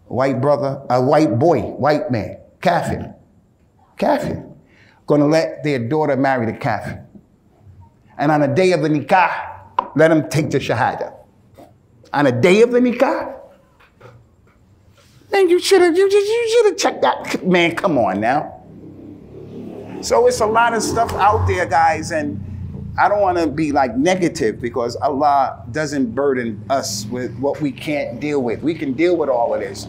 white brother, a white boy, white man, kafir, kafir to let their daughter marry the kafir. And on the day of the nikah, let them take the shahada. On the day of the nikah, man, you should have you, you should have checked that. Man, come on now. So it's a lot of stuff out there, guys, and I don't want to be like negative because Allah doesn't burden us with what we can't deal with. We can deal with all of this.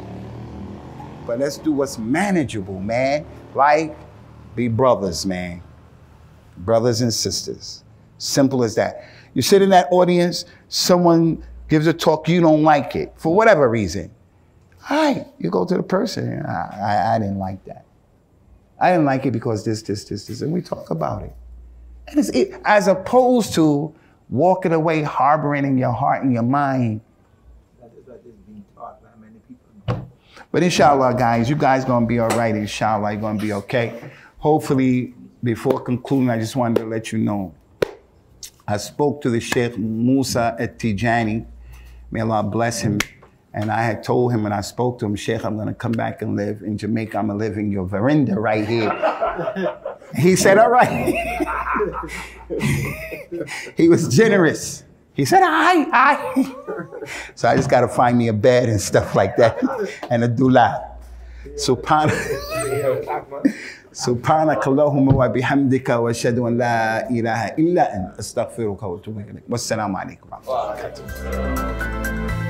But let's do what's manageable, man. Like be brothers, man. Brothers and sisters. Simple as that. You sit in that audience, someone gives a talk, you don't like it for whatever reason. All right, you go to the person. I, I, I didn't like that. I didn't like it because this, this, this, this, and we talk about it. And it's it, as opposed to walking away harboring in your heart and your mind. That is what is taught by many people. But inshallah, guys, you guys gonna be all right. Inshallah, you're gonna be okay hopefully, before concluding, I just wanted to let you know. I spoke to the Sheikh Musa at Tijani. May Allah bless him. And I had told him when I spoke to him, Sheikh, I'm going to come back and live in Jamaica. I'm to live in your veranda right here. he said, All right. he was generous. He said, I, I. so I just got to find me a bed and stuff like that and a dulab. Subhanallah. سبحانك اللهم وبحمدك واشهد ان لا اله الا انت استغفرك واتوب اليك والسلام عليكم ورحمه الله وبركاته